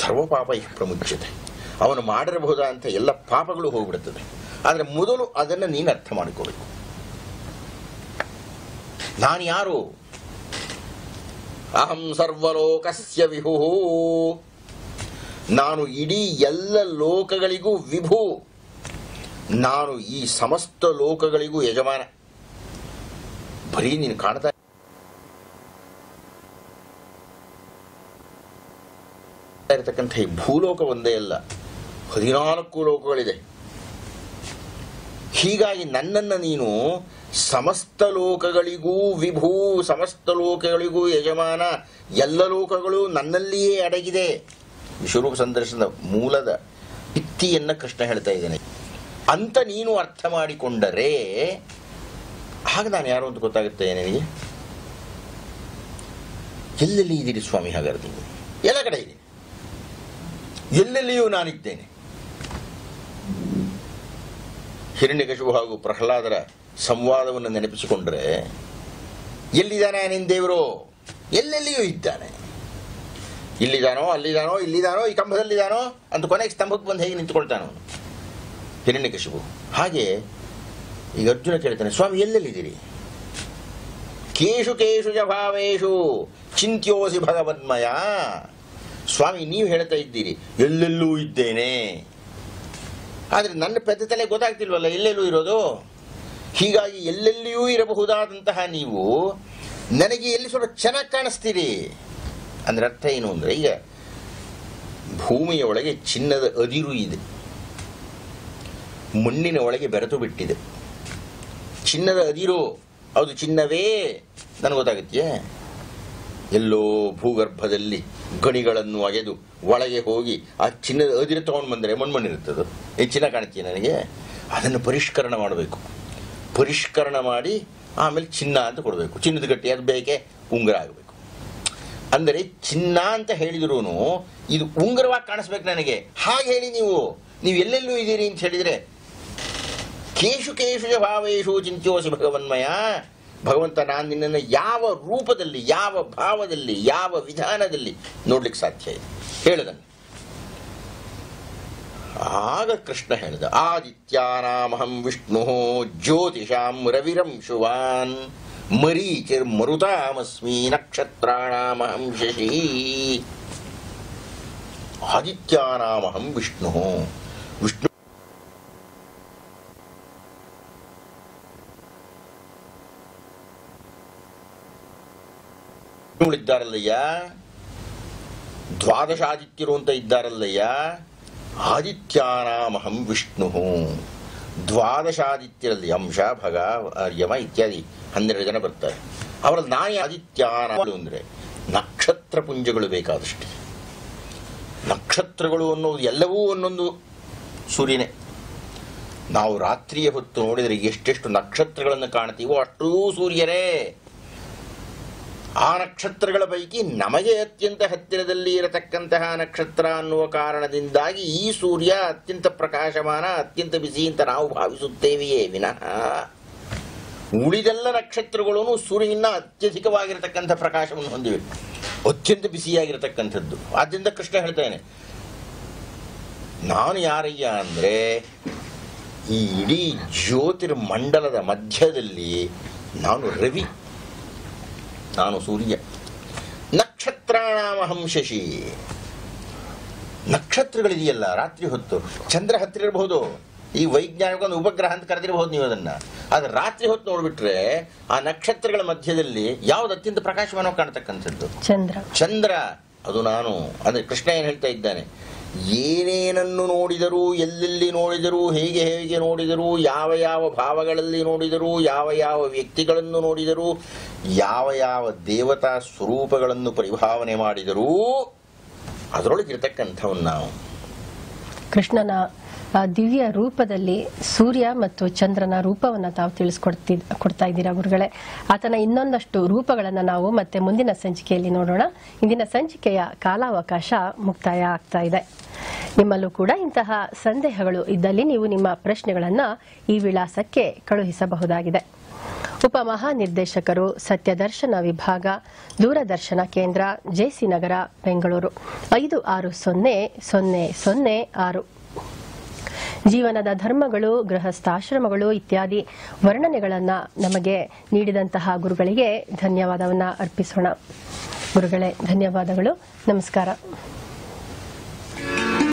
ಸರ್ವ ಪಾಪ ಇಹ ಪ್ರಮುಚ್ಯತೆ. ಅವನು ಅಂತ ಎಲ್ಲ ಪಾಪಗಳು ಹೋಗ್ಬಿಡುತ್ತದೆ. ಆದರೆ ಮೊದಲು ಅದನ್ನು ನೀನು ಅರ್ಥ ಮಾಡಿಕೋಬೇಕು. ನಾನು ಯಾರು? ಅಹಂ ಸರ್ವಲೋಕಸ್ಯ ವಿಭು ನಾನು ಇಡೀ ಎಲ್ಲ ಲೋಕಗಳಿಗೂ ವಿಭು. ನಾನು ಈ ಸಮಸ್ತ ಲೋಕಗಳಿಗೂ ಯಜಮಾನ. ಬರೀ ನೀನು ಕಾಣ್ತಾ ಇರತಕ್ಕಂಥ ಈ ಭೂಲೋಕ ಒಂದೇ ಅಲ್ಲ, ಹದಿನಾಲ್ಕು ಲೋಕಗಳಿದೆ. ಹೀಗಾಗಿ ನನ್ನನ್ನು ನೀನು ಸಮಸ್ತ ಲೋಕಗಳಿಗೂ ವಿಭೂ, ಸಮಸ್ತ ಲೋಕಗಳಿಗೂ ಯಜಮಾನ, ಎಲ್ಲ ಲೋಕಗಳು ನನ್ನಲ್ಲಿಯೇ ಅಡಗಿದೆ. ವಿಶ್ವರೂಪ ಸಂದರ್ಶನದ ಮೂಲದ ಭಿತ್ತಿಯನ್ನ ಕೃಷ್ಣ ಹೇಳ್ತಾ ಇದ್ದೇನೆ. ಅಂತ ನೀನು ಅರ್ಥ ಮಾಡಿಕೊಂಡರೆ ಆಗ ನಾನು ಯಾರು ಅಂತ ಗೊತ್ತಾಗುತ್ತೆ ನಿನಗೆ ಎಲ್ಲೆಲ್ಲಿ ಇದ್ದೀರಿ ಸ್ವಾಮಿ, ಹಾಗಾದ್ರೆ ನೀವು? ಎಲ್ಲ ಕಡೆ ಇದ್ದೀನಿ ಎಲ್ಲೆಲ್ಲಿಯೂ ನಾನಿದ್ದೇನೆ. ಹಿರಣ್ಯಕಶು ಹಾಗೂ ಪ್ರಹ್ಲಾದರ ಸಂವಾದವನ್ನು ನೆನಪಿಸಿಕೊಂಡ್ರೆ, ಎಲ್ಲಿದ್ದಾನೆ ನಿನ್ನ ದೇವರು? ಎಲ್ಲೆಲ್ಲಿಯೂ ಇದ್ದಾನೆ. ಇಲ್ಲಿದ್ದಾನೋ, ಅಲ್ಲಿದ್ದಾನೋ, ಇಲ್ಲಿದ್ದಾನೋ, ಈ ಕಂಬದಲ್ಲಿದ್ದಾನೋ ಅಂತ ಕೊನೆಗೆ ಸ್ತಂಭಕ್ಕೆ ಬಂದು ಹೇಗೆ ನಿಂತ್ಕೊಳ್ತಾನೋ ಹಿರಣ್ಯಕಶಿಪು ಹಾಗೆ ಈಗ ಅರ್ಜುನ ಕೇಳ್ತಾನೆ, ಸ್ವಾಮಿ ಎಲ್ಲೆಲ್ಲಿದ್ದೀರಿ? ಕೇಶು ಕೇಶು ಜಭಾವೇಶು ಭಾವೇಶು, ಚಿಂತ್ಯೋಸಿ ಭಗವನ್ಮಯ. ಸ್ವಾಮಿ, ನೀವು ಹೇಳ್ತಾ ಇದ್ದೀರಿ, ಎಲ್ಲೆಲ್ಲೂ ಇದ್ದೇನೆ. ಆದರೆ ನನ್ನ ಪೆದ್ದ ತಲೆ ಗೊತ್ತಾಗ್ತಿಲ್ವಲ್ಲ, ಎಲ್ಲೆಲ್ಲೂ ಇರೋದು? ಹೀಗಾಗಿ ಎಲ್ಲೆಲ್ಲಿಯೂ ಇರಬಹುದಾದಂತಹ ನೀವು, ನನಗೆ ಎಲ್ಲಿ ಸ್ವಲ್ಪ ಚೆನ್ನಾಗಿ ಕಾಣಿಸ್ತೀರಿ? ಅಂದ್ರೆ ಅರ್ಥ ಏನು ಅಂದರೆ, ಈಗ ಭೂಮಿಯ ಒಳಗೆ ಚಿನ್ನದ ಅದಿರು ಇದೆ. ಮಣ್ಣಿನ ಒಳಗೆ ಬೆರೆತು ಬಿಟ್ಟಿದೆ. ಚಿನ್ನದ ಅದಿರು, ಅದು ಚಿನ್ನವೇ? ನನಗೆ ಗೊತ್ತಾಗುತ್ತೆ ಎಲ್ಲೋ ಭೂಗರ್ಭದಲ್ಲಿ ಗಣಿಗಳನ್ನು ಒಗೆದು ಒಳಗೆ ಹೋಗಿ ಆ ಚಿನ್ನದ ಅದಿರು ತಗೊಂಡು ಬಂದರೆ ಮಣ್ಮಣ್ಣಿರುತ್ತದು ಈ ಚಿನ್ನ ಕಾಣ್ತೀಯ ನನಗೆ? ಅದನ್ನು ಪರಿಷ್ಕರಣ ಮಾಡಬೇಕು. ಪರಿಷ್ಕರಣ ಮಾಡಿ ಆಮೇಲೆ ಚಿನ್ನ ಅಂತ ಕೊಡಬೇಕು. ಚಿನ್ನದ ಗಟ್ಟಿ ಅದು ಬೇಕೆ? ಉಂಗುರ ಆಗಬೇಕು. ಅಂದರೆ ಚಿನ್ನ ಅಂತ ಹೇಳಿದ್ರು ಇದು ಉಂಗುರವಾಗಿ ಕಾಣಿಸ್ಬೇಕು ನನಗೆ. ಹಾಗೆ ಹೇಳಿ ನೀವು. ನೀವು ಎಲ್ಲೆಲ್ಲೂ ಇದ್ದೀರಿ ಅಂತ ಹೇಳಿದರೆ, ಕೇಶು ಕೇಶು ಚ ಭಾವೇಶು ಚಿಂತ್ಯೋಸಿ ಭಗವನ್ಮಯ. ಭಗವಂತ ನಾನು ನಿನ್ನನ್ನು ಯಾವ ರೂಪದಲ್ಲಿ, ಯಾವ ಭಾವದಲ್ಲಿ, ಯಾವ ವಿಧಾನದಲ್ಲಿ ನೋಡ್ಲಿಕ್ಕೆ ಸಾಧ್ಯ ಇದೆ? ಹೇಳಿದ ಆಗ ಕೃಷ್ಣ ಹೇಳಿದ, ಆದಿತ್ಯಾನಾಮಹಂ ವಿಷ್ಣು ಜ್ಯೋತಿಷಾಂ ರವಿರಂ ಶುವಾನ್ ಮರೀಚಿರ್ ಮರುತಾಮಸ್ಮಿ ನಕ್ಷತ್ರಾಣಾಮಹಂ ಶಶಿ. ಆದಿತ್ಯಾನಾಮಹಂ ವಿಷ್ಣು. ವಿಷ್ಣು ಇದ್ದಾರಲ್ಲಯ್ಯ? ದ್ವಾದಶಾದಿತ್ಯರು ಅಂತ ಇದ್ದಾರಲ್ಲಯ್ಯ? ಆದಿತ್ಯಾನಾಮಹಂ ವಿಷ್ಣು. ದ್ವಾದಶಾದಿತ್ಯರಲ್ಲಿ ಅಂಶ, ಭಗ ಯಮ ಇತ್ಯಾದಿ ಹನ್ನೆರಡು ಜನ ಬರ್ತಾರೆ. ಅವರಲ್ಲಿ ನಾನೇ ಆದಿತ್ಯಾನ ಅಂದರೆ ನಕ್ಷತ್ರ ಪುಂಜಗಳು ಬೇಕಾದಷ್ಟು. ನಕ್ಷತ್ರಗಳು ಅನ್ನೋದು ಎಲ್ಲವೂ ಒಂದೊಂದು ಸೂರ್ಯನೇ. ನಾವು ರಾತ್ರಿಯ ಹೊತ್ತು ನೋಡಿದರೆ ಎಷ್ಟೆಷ್ಟು ನಕ್ಷತ್ರಗಳನ್ನು ಕಾಣ್ತೀವೋ ಅಷ್ಟೂ ಸೂರ್ಯರೇ ಆ ನಕ್ಷತ್ರಗಳ ಪೈಕಿ ನಮಗೆ ಅತ್ಯಂತ ಹತ್ತಿರದಲ್ಲಿ ಇರತಕ್ಕಂತಹ ನಕ್ಷತ್ರ ಅನ್ನುವ ಕಾರಣದಿಂದಾಗಿ ಈ ಸೂರ್ಯ ಅತ್ಯಂತ ಪ್ರಕಾಶಮಾನ, ಅತ್ಯಂತ ಬಿಸಿ ಅಂತ ನಾವು ಭಾವಿಸುತ್ತೇವೆಯೇ ವಿನಃ ಉಳಿದೆಲ್ಲ ನಕ್ಷತ್ರಗಳು ಸೂರ್ಯನಿಂದ ಅತ್ಯಧಿಕವಾಗಿರತಕ್ಕಂಥ ಪ್ರಕಾಶವನ್ನು ಹೊಂದಿವೆ. ಅತ್ಯಂತ ಬಿಸಿಯಾಗಿರತಕ್ಕಂಥದ್ದು ಆದ್ದರಿಂದ ಕೃಷ್ಣ ಹೇಳ್ತೇನೆ, ನಾನು ಯಾರಯ್ಯ ಅಂದರೆ ಈ ಇಡೀ ಜ್ಯೋತಿರ್ಮಂಡಲದ ಮಧ್ಯದಲ್ಲಿ ನಾನು ರವಿ. ನಾನು ಸೂರ್ಯ. ನಕ್ಷತ್ರಾಣಾಮಹಂ ಶಶಿ. ನಕ್ಷತ್ರಗಳಿದೆಯಲ್ಲ ರಾತ್ರಿ ಹೊತ್ತು. ಚಂದ್ರ ಹತ್ತಿರ ಇರಬಹುದು ಈ ವೈಜ್ಞಾನಿಕ ಒಂದು ಉಪಗ್ರಹ ಅಂತ ಕರೆದಿರಬಹುದು ನೀವು ಅದನ್ನ. ಆದ್ರೆ ರಾತ್ರಿ ಹೊತ್ತು ನೋಡ್ಬಿಟ್ರೆ ಆ ನಕ್ಷತ್ರಗಳ ಮಧ್ಯದಲ್ಲಿ ಯಾವ್ದು ಅತ್ಯಂತ ಪ್ರಕಾಶಮಾನವಾಗಿ ಕಾಣ್ತಕ್ಕಂಥದ್ದು? ಚಂದ್ರ. ಚಂದ್ರ. ಅದು ನಾನು. ಅಂದ್ರೆ ಕೃಷ್ಣ ಏನು ಹೇಳ್ತಾ ಇದ್ದಾನೆ? ಏನೇನನ್ನು ನೋಡಿದರೂ, ಎಲ್ಲೆಲ್ಲಿ ನೋಡಿದರೂ, ಹೇಗೆ ಹೇಗೆ ನೋಡಿದರೂ, ಯಾವ ಯಾವ ಭಾವಗಳಲ್ಲಿ ನೋಡಿದರೂ, ಯಾವ ಯಾವ ವ್ಯಕ್ತಿಗಳನ್ನು ನೋಡಿದರೂ, ಯಾವ ಯಾವ ದೇವತಾ ಸ್ವರೂಪಗಳನ್ನು ಪರಿಭಾವನೆ ಮಾಡಿದರೂ, ಅದರೊಳಗಿರತಕ್ಕಂಥವನ್ನು ನಾವು. ಕೃಷ್ಣನ ದಿವ್ಯ ರೂಪದಲ್ಲಿ ಸೂರ್ಯ ಮತ್ತು ಚಂದ್ರನ ರೂಪವನ್ನು ತಾವು ತಿಳಿಸ್ಕೊಡ್ತಿ, ಕೊಡ್ತಾ ಇದ್ದೀರಾ ಗುರುಗಳೇ. ಆತನ ಇನ್ನೊಂದಷ್ಟು ರೂಪಗಳನ್ನು ನಾವು ಮತ್ತೆ ಮುಂದಿನ ಸಂಚಿಕೆಯಲ್ಲಿ ನೋಡೋಣ. ಇಂದಿನ ಸಂಚಿಕೆಯ ಕಾಲಾವಕಾಶ ಮುಕ್ತಾಯ ಆಗ್ತಾ ಇದೆ. ನಿಮ್ಮಲ್ಲೂ ಕೂಡ ಇಂತಹ ಸಂದೇಹಗಳು ಇದ್ದಲ್ಲಿ ನೀವು ನಿಮ್ಮ ಪ್ರಶ್ನೆಗಳನ್ನು ಈ ವಿಳಾಸಕ್ಕೆ ಕಳುಹಿಸಬಹುದಾಗಿದೆ. ಉಪಮಹಾನಿರ್ದೇಶಕರು ಸತ್ಯದರ್ಶನ ವಿಭಾಗ, ದೂರದರ್ಶನ ಕೇಂದ್ರ ಜೆಸಿ ನಗರ, ಬೆಂಗಳೂರು. ಐದು ಆರು ಸೊನ್ನೆ ಸೊನ್ನೆ ಸೊನ್ನೆ ಆರು. ಜೀವನದ ಧರ್ಮಗಳು ಗೃಹಸ್ಥಾಶ್ರಮಗಳು ಇತ್ಯಾದಿ ವರ್ಣನೆಗಳನ್ನು ನಮಗೆ ನೀಡಿದಂತಹ ಗುರುಗಳಿಗೆ ಧನ್ಯವಾದವನ್ನು ಅರ್ಪಿಸೋಣ. ಗುರುಗಳೇ ಧನ್ಯವಾದಗಳು. ನಮಸ್ಕಾರ.